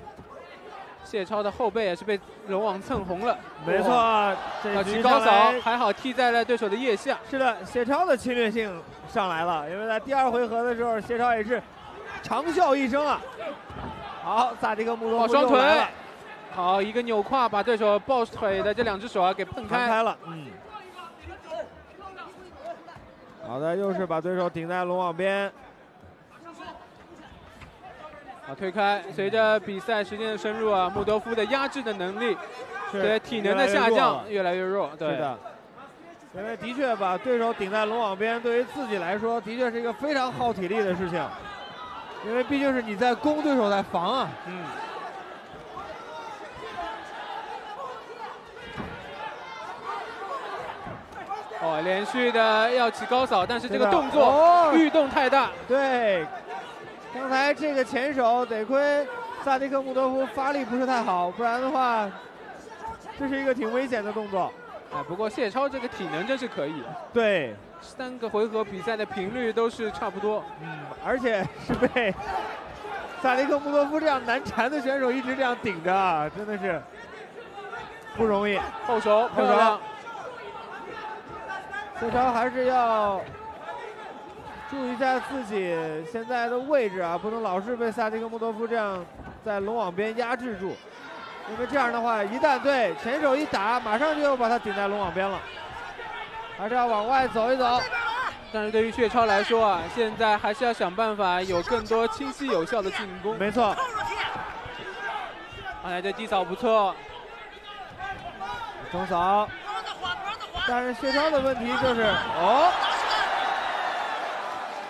谢超的后背也是被龙网蹭红了。没错哇，这要起高扫还好踢在了对手的腋下。是的，谢超的侵略性上来了，因为在第二回合的时候，谢超也是长啸一声啊。好，萨迪克穆多夫抱双腿好一个扭胯，把对手抱腿的这两只手啊给碰开。开了，嗯。好的，又是把对手顶在龙网边。啊，推开。随着比赛时间的深入啊，穆德夫的压制的能力，对体能的下降越来越弱。对是的，因为的确把对手顶在龙网边，对于自己来说，的确是一个非常耗体力的事情。因为毕竟是你在攻，对手在防啊。嗯。哦，连续的要起高扫，但是这个动作哦欲动太大。对，刚才这个前手得亏萨迪克穆多夫发力不是太好，不然的话，这是一个挺危险的动作。哎，不过谢超这个体能真是可以。对，三个回合比赛的频率都是差不多。嗯，而且是被萨迪克穆多夫这样难缠的选手一直这样顶着啊，真的是不容易。后手后手漂亮，谢超还是要注意一下自己现在的位置啊，不能老是被萨迪克穆多夫这样在龙网边压制住，因为这样的话，一旦对前手一打，马上就要把他顶在龙网边了，还是要往外走一走。但是对于血超来说啊，现在还是要想办法有更多清晰有效的进攻。没错。刚才这低扫不错，中扫，但是谢超的问题就是，哦，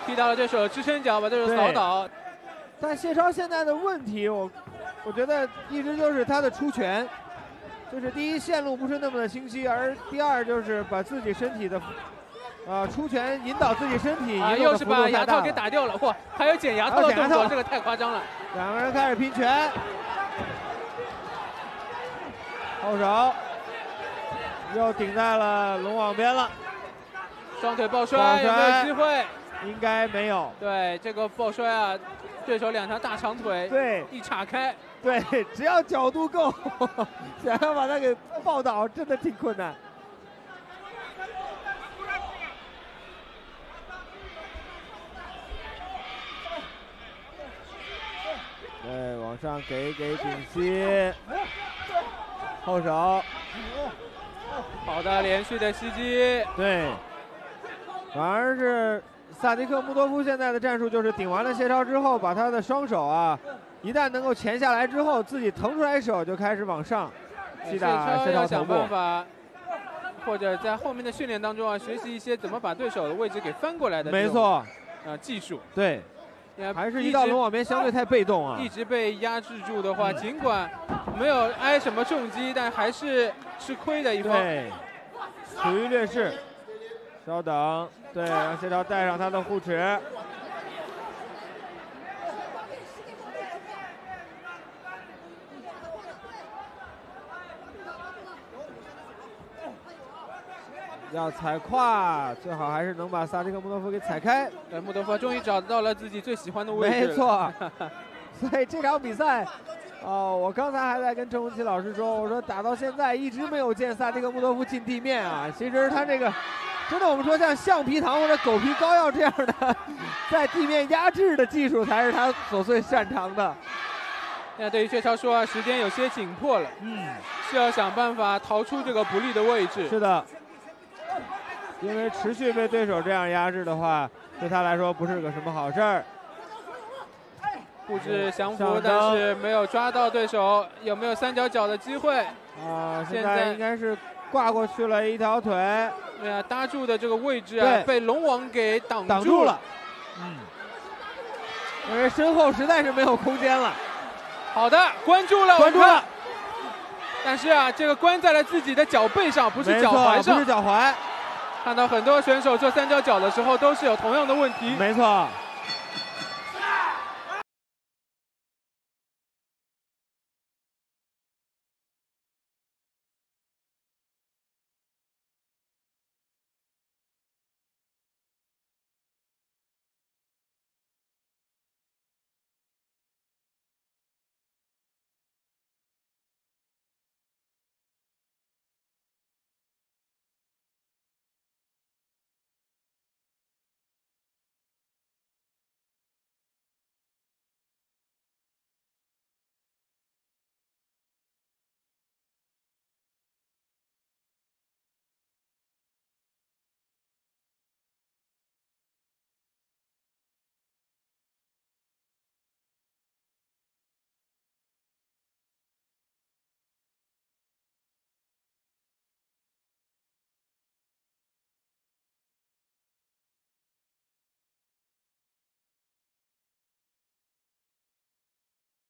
踢到了对手的支撑脚，把对手扫倒。但谢超现在的问题，我我觉得一直就是他的出拳，就是第一线路不是那么的清晰，而第二就是把自己身体的，呃，出拳引导自己身体，又是把牙套给。打掉了，嚯，还有剪牙套的动作，这个太夸张了。两个人开始拼拳，后手又顶在了龙网边了，双腿抱摔有没有机会？应该没有。对，这个抱摔啊，对手两条大长腿，对，一岔开，对，只要角度够，想要把他给抱倒，真的挺困难。对，往上给给顶膝，后手，好的，连续的袭击。对，反而是萨迪克·穆多夫现在的战术就是顶完了谢超之后，把他的双手啊，一旦能够钳下来之后，自己腾出来手就开始往上击打谢超要想超头部。办法，或者在后面的训练当中啊，学习一些怎么把对手的位置给翻过来的。没错，啊，技术。对，呃还是一到龙网边相对太被动啊一直被压制住的话，尽管没有挨什么重击，但还是吃亏的一方。对，处于劣势。稍等，对，让谢超带上他的护齿。要踩胯，最好还是能把萨迪克·穆多夫给踩开。对，穆多夫终于找到了自己最喜欢的位置。没错，所以这场比赛，哦，我刚才还在跟郑红旗老师说，我说打到现在一直没有见萨迪克·穆多夫进地面啊。其实他这个，真的我们说像橡皮糖或者狗皮膏药这样的，在地面压制的技术才是他所最擅长的。那对于谢超说啊，时间有些紧迫了，嗯，需要想办法逃出这个不利的位置。是的，因为持续被对手这样压制的话，对他来说不是个什么好事儿。布置降服，但是没有抓到对手，有没有三角脚的机会？啊，现现在在应该是挂过去了一条腿，对啊，搭住的这个位置啊，被龙王给挡挡住了了。嗯，因为身后实在是没有空间了。好的，关注了，关注了。但是啊，这个关在了自己的脚背上，不是脚踝上。不是脚踝。看到很多选手做三角脚的时候都是有同样的问题。没错。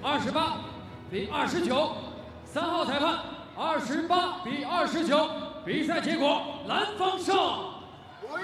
二十八比二十九，三号裁判二十八比二十九，比赛结果蓝方胜。有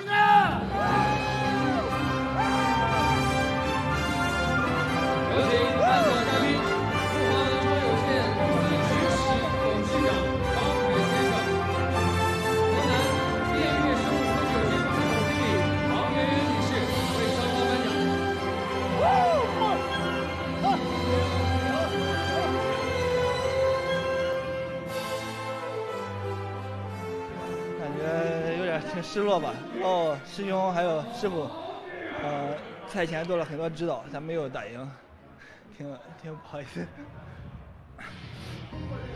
失落吧。然后师兄还有师傅，呃，赛前做了很多指导，咱没有打赢，挺挺不好意思。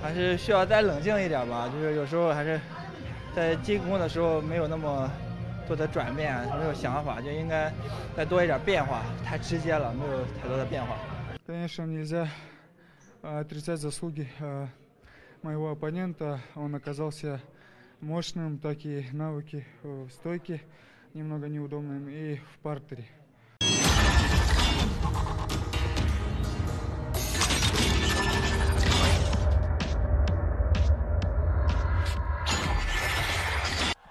还是需要再冷静一点吧，就是有时候还是在进攻的时候没有那么多的转变，没有想法，就应该再多一点变化，太直接了，没有太多的变化。 Конечно, нельзя а, отрицать заслуги а, моего оппонента. Он оказался Мощным, так и навыки э, в стойке немного неудобным и в партере.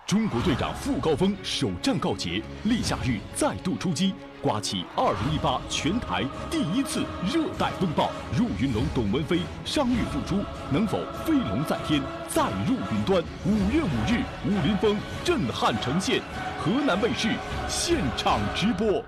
中国队长傅高峰首战告捷，立夏日再度出击，刮起2018全台第一次热带风暴。入云龙董文飞伤愈复出，能否飞龙在天，再入云端？五月五日，武林风震撼呈现，河南卫视现场直播。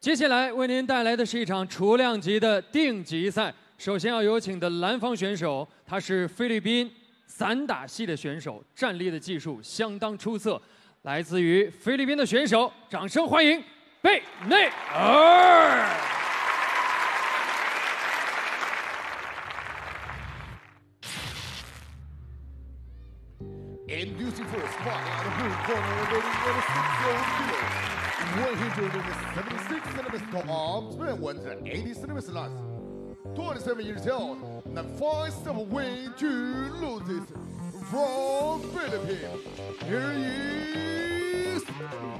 接下来为您带来的是一场雏量级的定级赛。首先要有请的蓝方选手，他是菲律宾散打系的选手，站立的技术相当出色，来自于菲律宾的选手，掌声欢迎贝内尔。27 years old, and five step away to lose this from Philippines. Here is,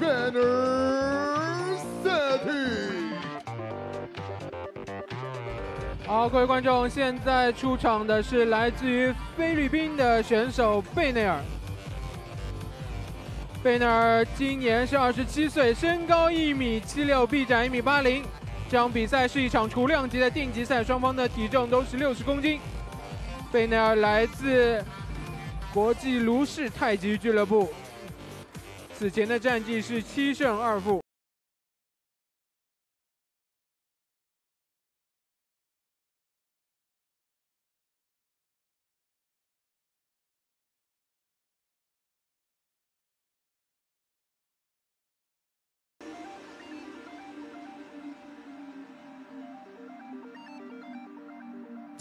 Banner Seti. 好，各位观众，现在出场的是来自于菲律宾的选手贝内尔。贝内尔今年是二十七岁，身高一米七六，臂展一米八零。这场比赛是一场除量级的定级赛，双方的体重都是六十公斤。贝内尔来自国际卢氏太极俱乐部，此前的战绩是七胜二负。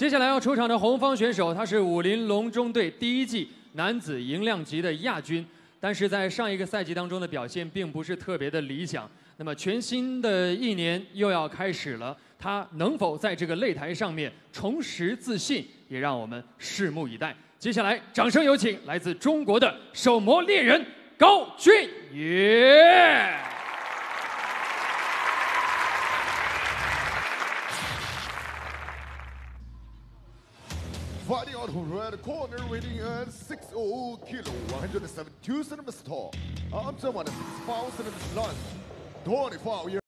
接下来要出场的红方选手，他是武林龙中队第一季男子银量级的亚军，但是在上一个赛季当中的表现并不是特别的理想。那么全新的一年又要开始了，他能否在这个擂台上面重拾自信，也让我们拭目以待。接下来，掌声有请来自中国的手模猎人高俊宇。varje red corner weighing uh, 60 kilo, 172 centimeters tall, arms 1,000 long, 24 years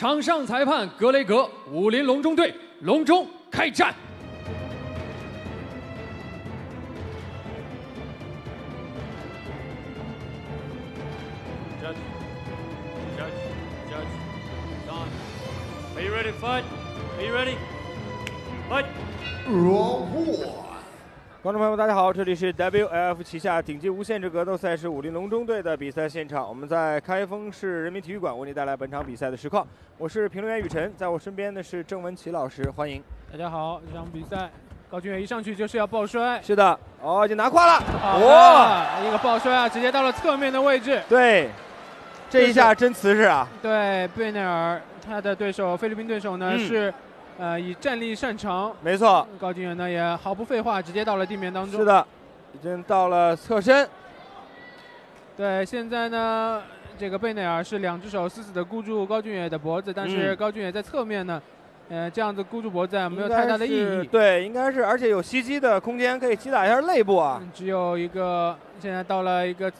场上裁判格雷格，武林龙中队隆中开战。Judge. Judge. Judge. Don. Are you ready to fight? Are you ready? Fight. Round one. 观众朋友们，大家好，这里是 WLF 旗下顶级无限制格斗赛事武林龙中队的比赛现场，我们在开封市人民体育馆为您带来本场比赛的实况。我是评论员雨辰，在我身边的是郑文琪老师，欢迎。大家好，这场比赛高俊远一上去就是要抱摔，是的，哦，已经拿胯了，哇，一个抱摔啊，直接到了侧面的位置。对，这一下真瓷实啊。对，贝内尔他的对手菲律宾对手呢、嗯是，呃，以站立擅长。没错，高俊远呢也毫不废话，直接到了地面当中。是的，已经到了侧身。对，现在呢，这个贝内尔是两只手死死的箍住高俊远的脖子，但是嗯高俊远在侧面呢，呃，这样子箍住脖子啊没有太大的意义。对，应该是，而且有袭击的空间，可以击打一下肋部啊。只有一个，现在到了一个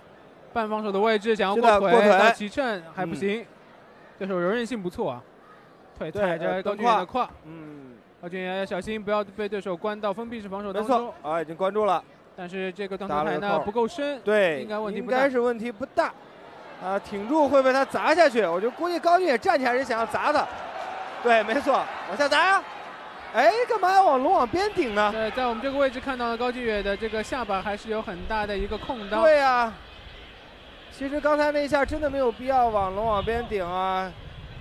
半防守的位置，想要是的过过腿到齐衬还不嗯行，对手柔韧性不错啊，腿对踩着高俊远的胯，嗯，高俊远要小心不要被对手关到封闭式防守当中错。，啊，已经关住了。但是这个断头台呢不够深，对，应该问题不大。应该是问题不大。啊，挺住会被他砸下去，我就估计高俊也站起来是想要砸他。对，没错，往下砸呀。哎，干嘛要往龙往边顶呢？对，在我们这个位置看到了高俊远的这个下巴还是有很大的一个空档。对呀、其实刚才那一下真的没有必要往龙往边顶啊。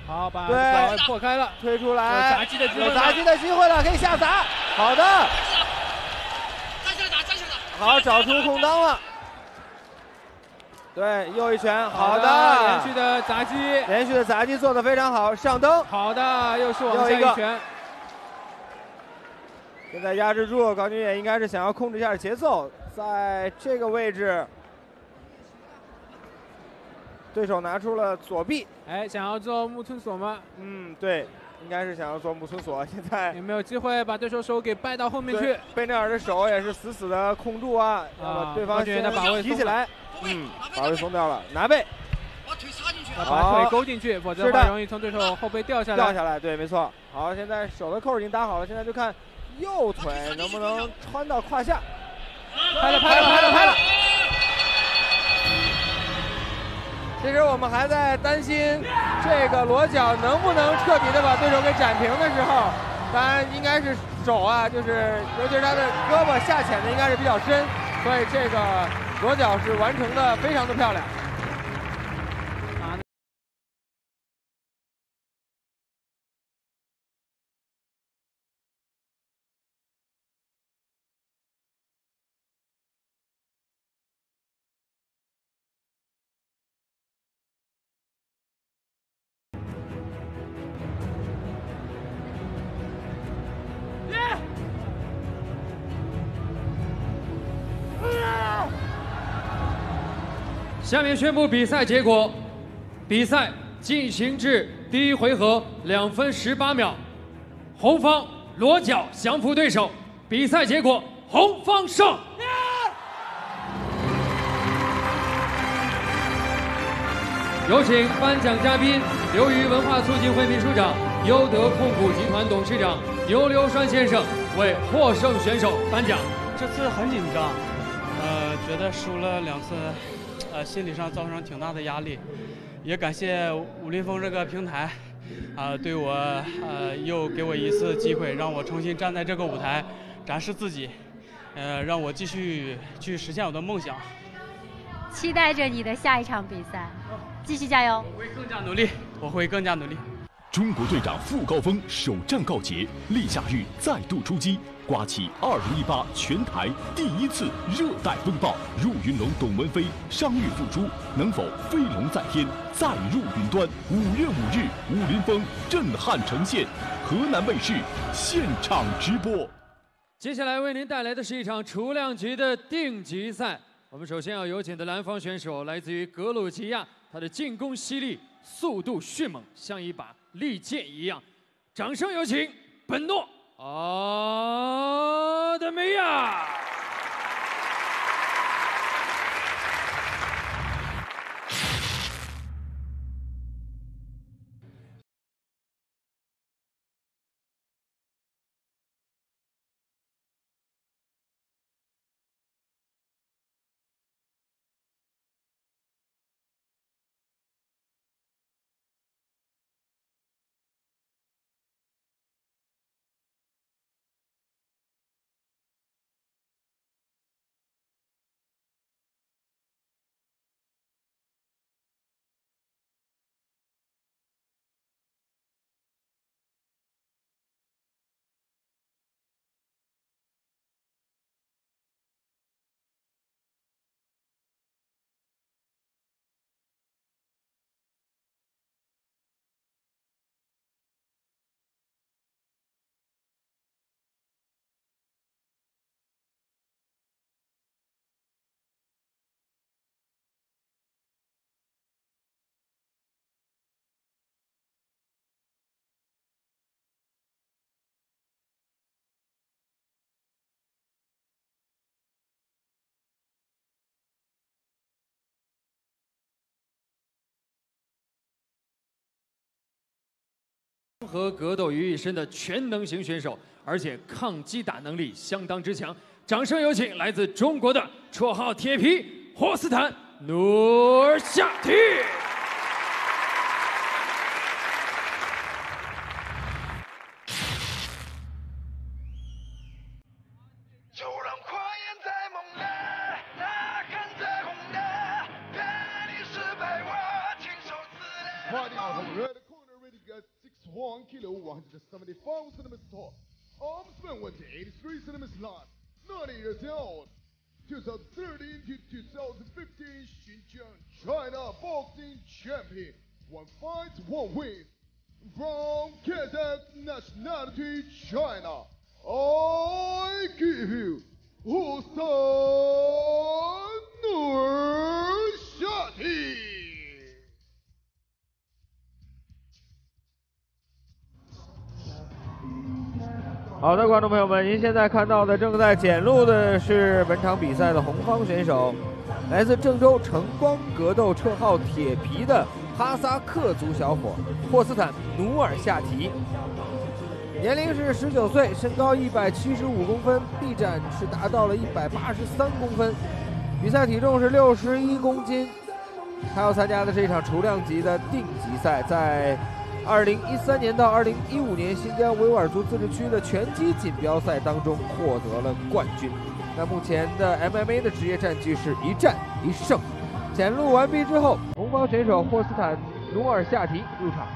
好，把对。破开了，推出来，有砸击的机会，有砸击的机会了，可以下砸，好的，站打，站打，好，找出空当了。对，又一拳，好的，连续的砸击，连续的砸击做的非常好，上灯，好的，又是我们下一拳，现在压制住，高俊也应该是想要控制一下节奏，在这个位置，对手拿出了左臂，哎，想要做木村锁吗？嗯，对，应该是想要做木村锁。现在有没有机会把对手手给掰到后面去？贝内尔的手也是死死的控住啊，啊，对方先把位提起来，嗯，把位松掉了，拿背，把腿插进去，把腿勾进去，否则的容易从对手后背掉下来，掉下来，对，没错。好，现在手的扣已经打好了，现在就看右腿能不能穿到胯下，拍了，拍了，拍了，拍了。其实我们还在担心这个裸脚能不能彻底的把对手给斩平的时候，当然应该是手啊，就是，尤其是他的胳膊下潜的应该是比较深，所以这个裸脚是完成的非常的漂亮。下面宣布比赛结果，比赛进行至第一回合两分十八秒，红方裸脚降服对手，比赛结果红方胜。有请颁奖嘉宾刘瑜文化促进会秘书长、优德控股集团董事长牛刘栓先生为获胜选手颁奖。这次很紧张，呃，觉得输了两次心理上造成挺大的压力。也感谢武林风这个平台啊对我呃又给我一次机会让我重新站在这个舞台展示自己呃让我继续去实现我的梦想。期待着你的下一场比赛继续加油。我会更加努力我会更加努力。中国队长傅高峰首战告捷立夏日再度出击刮起二零一八全台第一次热带风暴，入云龙董文飞伤愈复出，能否飞龙在天再入云端？五月五日，武林风震撼呈现，河南卫视现场直播。接下来为您带来的是一场雏量级的定级赛。我们首先要有请的蓝方选手来自于格鲁吉亚，他的进攻犀利，速度迅猛，像一把利剑一样。掌声有请本诺。啊，对，没有。综合格斗于一身的全能型选手，而且抗击打能力相当之强。掌声有请来自中国的绰号铁皮霍斯坦努尔夏提。Champion. One fight, one win. From Kazakh nationality China, I give you Hussein Nurshati. 好的，观众朋友们，您现在看到的正在检录的是本场比赛的红方选手，来自郑州晨光格斗绰号“铁皮”的哈萨克族小伙霍斯坦努尔夏提，年龄是十九岁，身高一百七十五公分，臂展是达到了一百八十三公分，比赛体重是六十一公斤。他要参加的是一场雏量级的定级赛，在二零一三年到二零一五年新疆维吾尔族自治区的拳击锦标赛当中获得了冠军。那目前的 MMA 的职业战绩是一战一胜。检录完毕之后，红方选手霍斯坦努尔下提入场。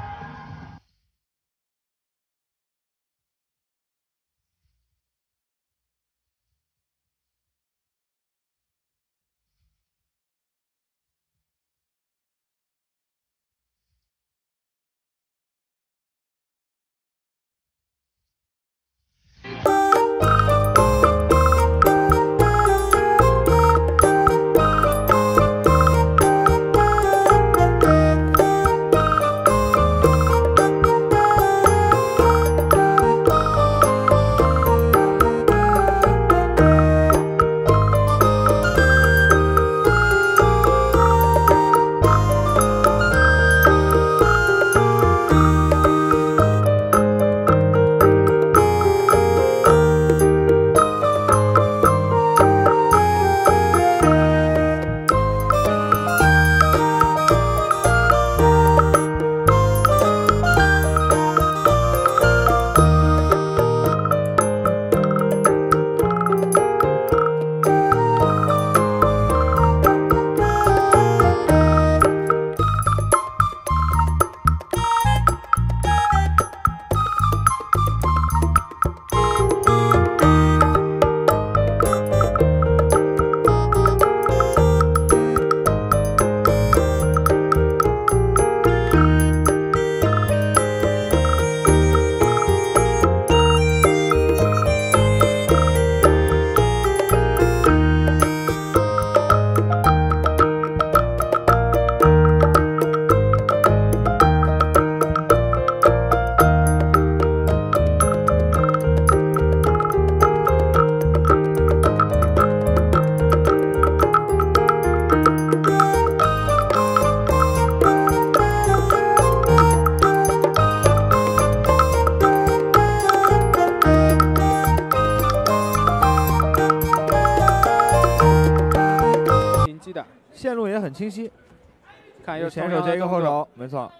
看又前手接一个后手，没错。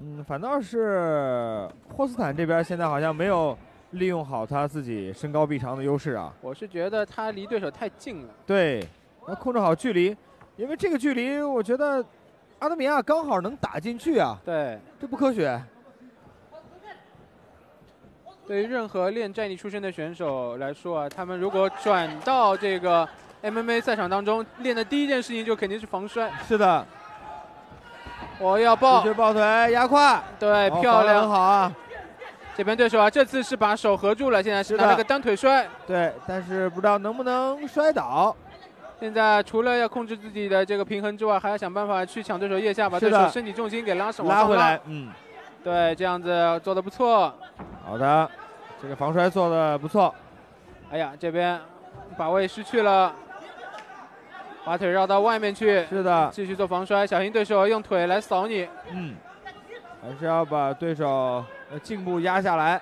嗯，反倒是霍斯坦这边现在好像没有利用好他自己身高臂长的优势啊。我是觉得他离对手太近了。对，要控制好距离，因为这个距离，我觉得阿德米亚刚好能打进去啊。对，这不科学。对于任何练战力出身的选手来说啊，他们如果转到这个 MMA 赛场当中，练的第一件事情就肯定是防摔。是的，我要抱，抱腿压胯，对，哦漂亮，好啊。这边对手啊，这次是把手合住了，现在是拿了个单腿摔。对，但是不知道能不能摔倒。现在除了要控制自己的这个平衡之外，还要想办法去抢对手腋下，把对手身体重心给拉上拉回来，嗯，对，这样子做的不错。好的，这个防摔做的不错。哎呀，这边把位失去了，把腿绕到外面去。是的，继续做防摔，小心对手用腿来扫你。嗯，还是要把对手呃颈部压下来。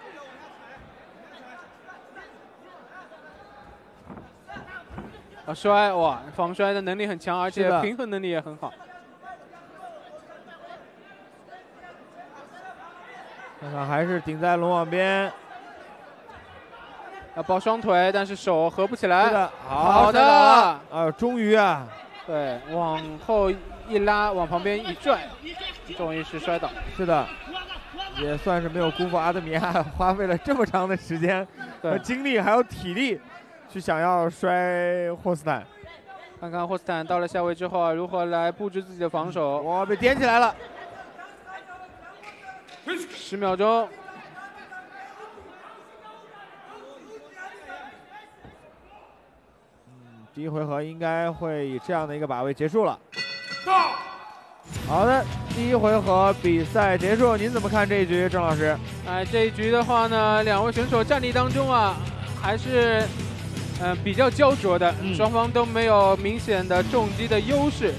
啊，摔哇，防摔的能力很强，而且平衡能力也很好。看看还是顶在龙网边。要抱双腿，但是手合不起来。是的，好的，啊，终于啊，对，往后一拉，往旁边一拽，终于是摔倒。是的，也算是没有辜负阿德米亚花费了这么长的时间和精力还有体力，去想要摔霍斯坦。看看霍斯坦到了下位之后啊，如何来布置自己的防守。哇，被点起来了！十秒钟，第一回合应该会以这样的一个把位结束了。好的，第一回合比赛结束，您怎么看这一局，郑老师？哎，这一局的话呢，两位选手战力当中啊，还是嗯、呃比较焦灼的，双方都没有明显的重击的优势。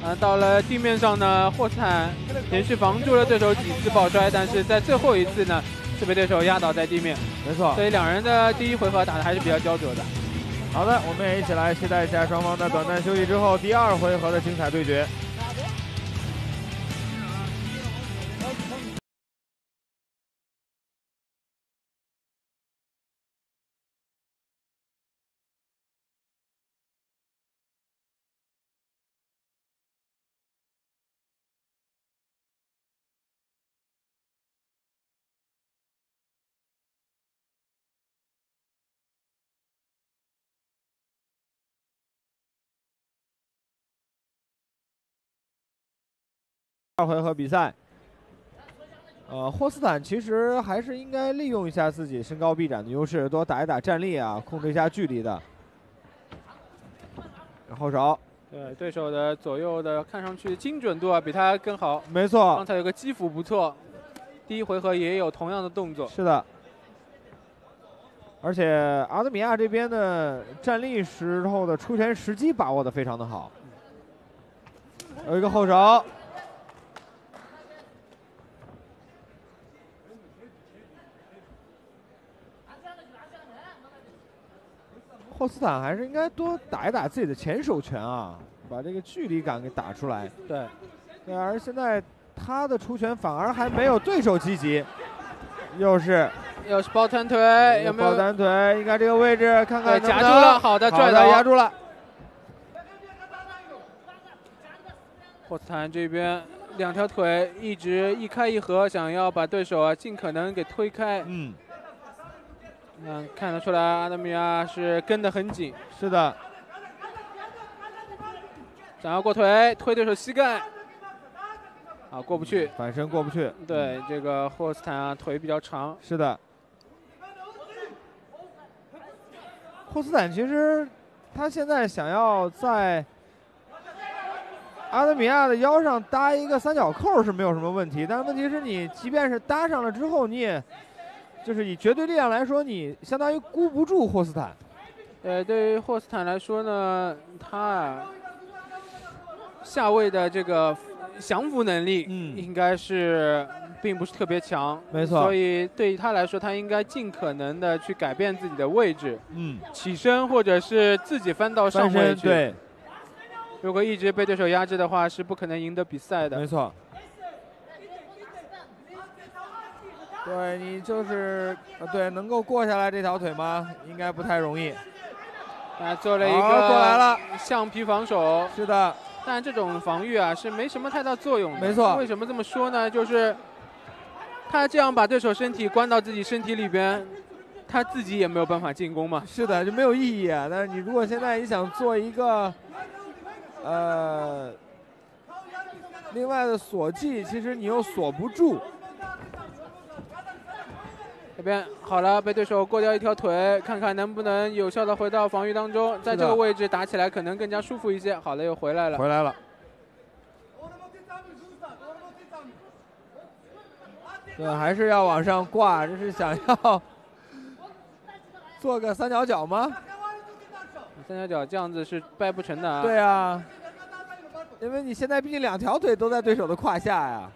啊，到了地面上呢，霍斯坦连续防住了对手几次爆摔，但是在最后一次呢，是被对手压倒在地面。没错，所以两人的第一回合打的还是比较焦灼的。好的，我们也一起来期待一下双方在短暂休息之后第二回合的精彩对决。二回合比赛，呃，霍斯坦其实还是应该利用一下自己身高臂展的优势，多打一打站立啊，控制一下距离的。后手，对对手的左右的看上去精准度啊比他更好。没错刚才有个基辅不错，第一回合也有同样的动作。是的。而且阿德米亚这边的站立时候的出拳时机把握的非常的好。有一个后手，霍斯坦还是应该多打一打自己的前手拳啊，把这个距离感给打出来。对，对，而现在他的出拳反而还没有对手积极，又是又是抱团腿，有没有抱单腿？应该这个位置看看对夹住了好的拽的倒压住了。霍斯坦这边两条腿一直一开一合，想要把对手啊尽可能给推开。嗯，嗯，看得出来阿德米亚是跟得很紧。是的，想要过腿推对手膝盖，啊过不去，反身过不去。对，这个霍斯坦啊腿比较长。是的，霍斯坦其实他现在想要在阿德米亚的腰上搭一个三角扣是没有什么问题，但是问题是你即便是搭上了之后，你也就是以绝对力量来说，你相当于箍不住霍斯坦。呃，对于霍斯坦来说呢，他啊下位的这个降服能力，应该是并不是特别强，嗯没错所以对于他来说，他应该尽可能的去改变自己的位置，嗯，起身或者是自己翻到上位去。身对，如果一直被对手压制的话，是不可能赢得比赛的。没错。对你就是呃对能够过下来这条腿吗？应该不太容易。啊，做了一个过来了，橡皮防守。是的，但这种防御啊是没什么太大作用的。没错为什么这么说呢？就是他这样把对手身体关到自己身体里边，他自己也没有办法进攻嘛。是的，就没有意义啊。但是你如果现在你想做一个，呃，另外的锁技，其实你又锁不住。这边好了，被对手过掉一条腿，看看能不能有效的回到防御当中，在这个位置打起来可能更加舒服一些。好了，又回来了。回来了。对，还是要往上挂，这是想要做个三角脚吗？三角脚这样子是掰不成的啊。对啊，因为你现在毕竟两条腿都在对手的胯下呀。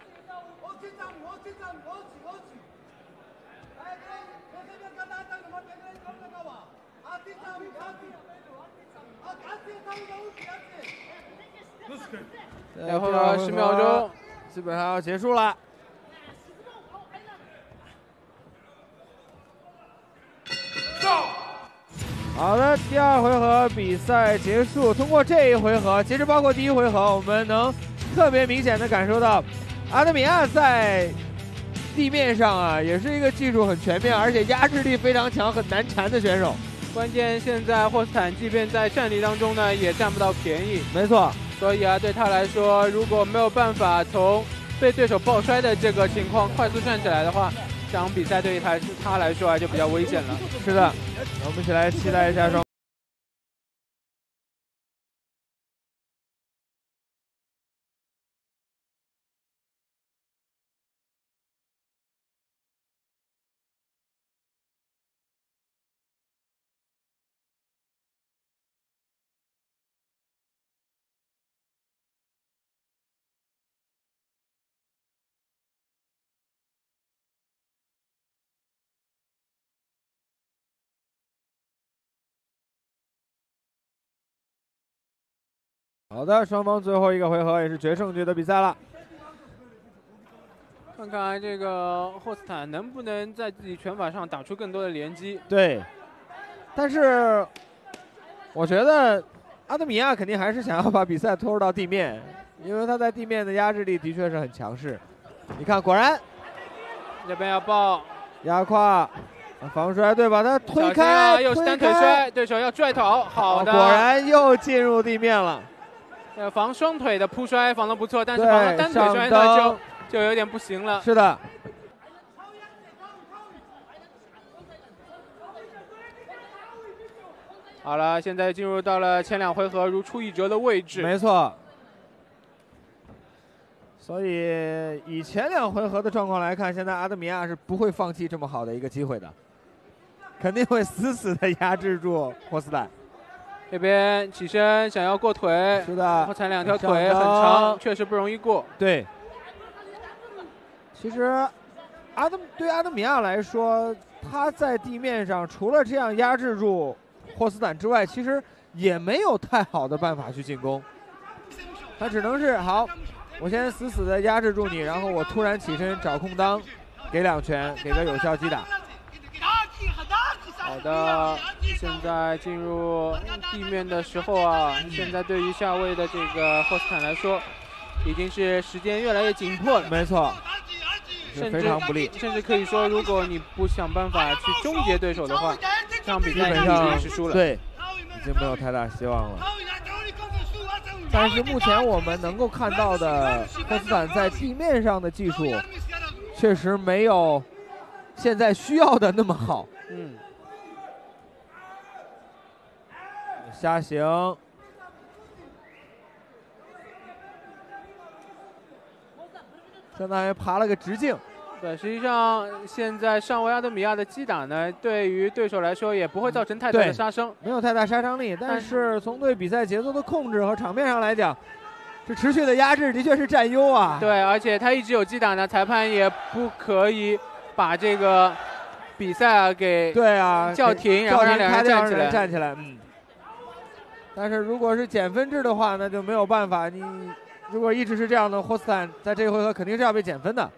然后呢10秒钟，基本上要结束了。好的，第二回合比赛结束。通过这一回合，其实包括第一回合，我们能特别明显的感受到，阿德米亚在地面上啊，也是一个技术很全面，而且压制力非常强、很难缠的选手。关键现在霍斯坦即便在战力当中呢，也占不到便宜。没错，所以啊，对他来说，如果没有办法从被对手抱摔的这个情况快速站起来的话，这场比赛对于他他来说啊就比较危险了。是的，我们一起来期待一下双。好的，双方最后一个回合也是决胜局的比赛了。看看这个霍斯坦能不能在自己拳法上打出更多的连击。对，但是我觉得阿德米亚肯定还是想要把比赛拖入到地面，因为他在地面的压制力的确是很强势。你看，果然这边要抱压胯，防摔对吧他推开，啊，又单腿开摔，对手要拽头，好的。果然又进入地面了。呃，防双腿的扑摔防的不错，但是防单腿摔呢上就就有点不行了。是的，好了，现在进入到了前两回合如出一辙的位置。没错。所以以前两回合的状况来看，现在阿德米亚是不会放弃这么好的一个机会的，肯定会死死的压制住霍斯坦。这边起身想要过腿，是的，后踩两条腿很长，确实不容易过。对，其实阿德对阿德米亚来说，他在地面上除了这样压制住霍斯坦之外，其实也没有太好的办法去进攻。他只能是好，我先死死的压制住你，然后我突然起身找空当，给两拳，给个有效击打。好的，现在进入地面的时候啊，现在对于下位的这个霍斯坦来说，已经是时间越来越紧迫了。没错，是甚至非常不利。甚至可以说，如果你不想办法去终结对手的话，这场比赛你已本上经是输了。对，已经没有太大希望了。但是目前我们能够看到的霍斯坦在地面上的技术，确实没有现在需要的那么好。嗯，瞎行，相当于爬了个直径。对，实际上现在上维阿德米亚的击打呢，对于对手来说也不会造成太大的杀伤。没有太大杀伤力，但是从对比赛节奏的控制和场面上来讲，这持续的压制的确是占优啊。对，而且他一直有击打呢，裁判也不可以把这个比赛啊给对啊，叫停，然后让两开掉让人站起来。站起来，嗯。但是如果是减分制的话，那就没有办法。你如果一直是这样的，霍斯坦在这一回合肯定是要被减分的。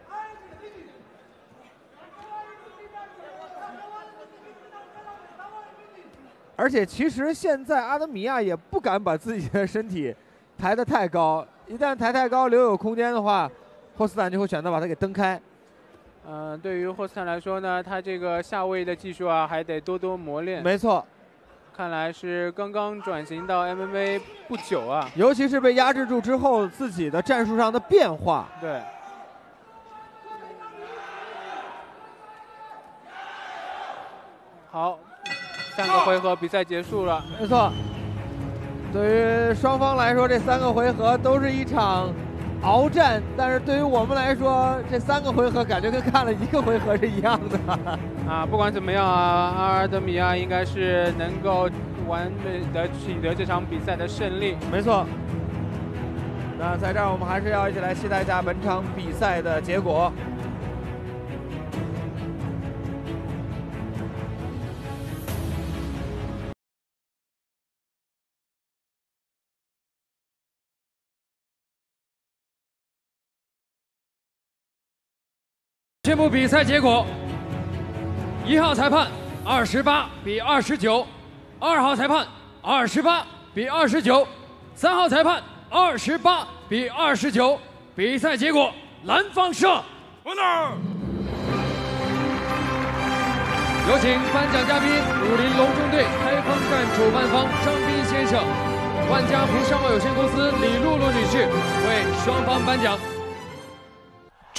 而且其实现在阿德米亚也不敢把自己的身体抬得太高，一旦抬太高留有空间的话，霍斯坦就会选择把它给蹬开。嗯、对于霍斯坦来说呢，他这个下位的技术啊，还得多多磨练。没错，看来是刚刚转型到 MMA 不久啊。尤其是被压制住之后，自己的战术上的变化。对。好，三个回合比赛结束了。没错，对于双方来说，这三个回合都是一场鏖战，但是对于我们来说，这三个回合感觉跟看了一个回合是一样的。啊，不管怎么样啊，阿尔德米亚应该是能够完美的取得这场比赛的胜利。没错。那在这儿，我们还是要一起来期待一下本场比赛的结果。宣布比赛结果：一号裁判二十八比二十九，二号裁判二十八比二十九，三号裁判二十八比二十九。比赛结果：蓝方胜。Winner 有请颁奖嘉宾武林龙中队开封站主办方张斌先生、万家福商贸有限公司李露露女士为双方颁奖。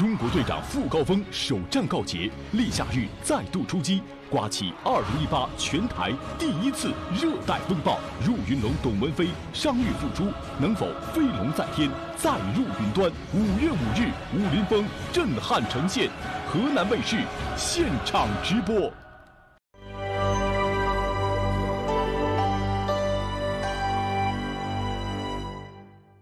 中国队长傅高峰首战告捷，立夏日再度出击，刮起2018全台第一次热带风暴。入云龙董文飞伤愈复出，能否飞龙在天，再入云端？五月五日，武林风震撼呈现，河南卫视现场直播。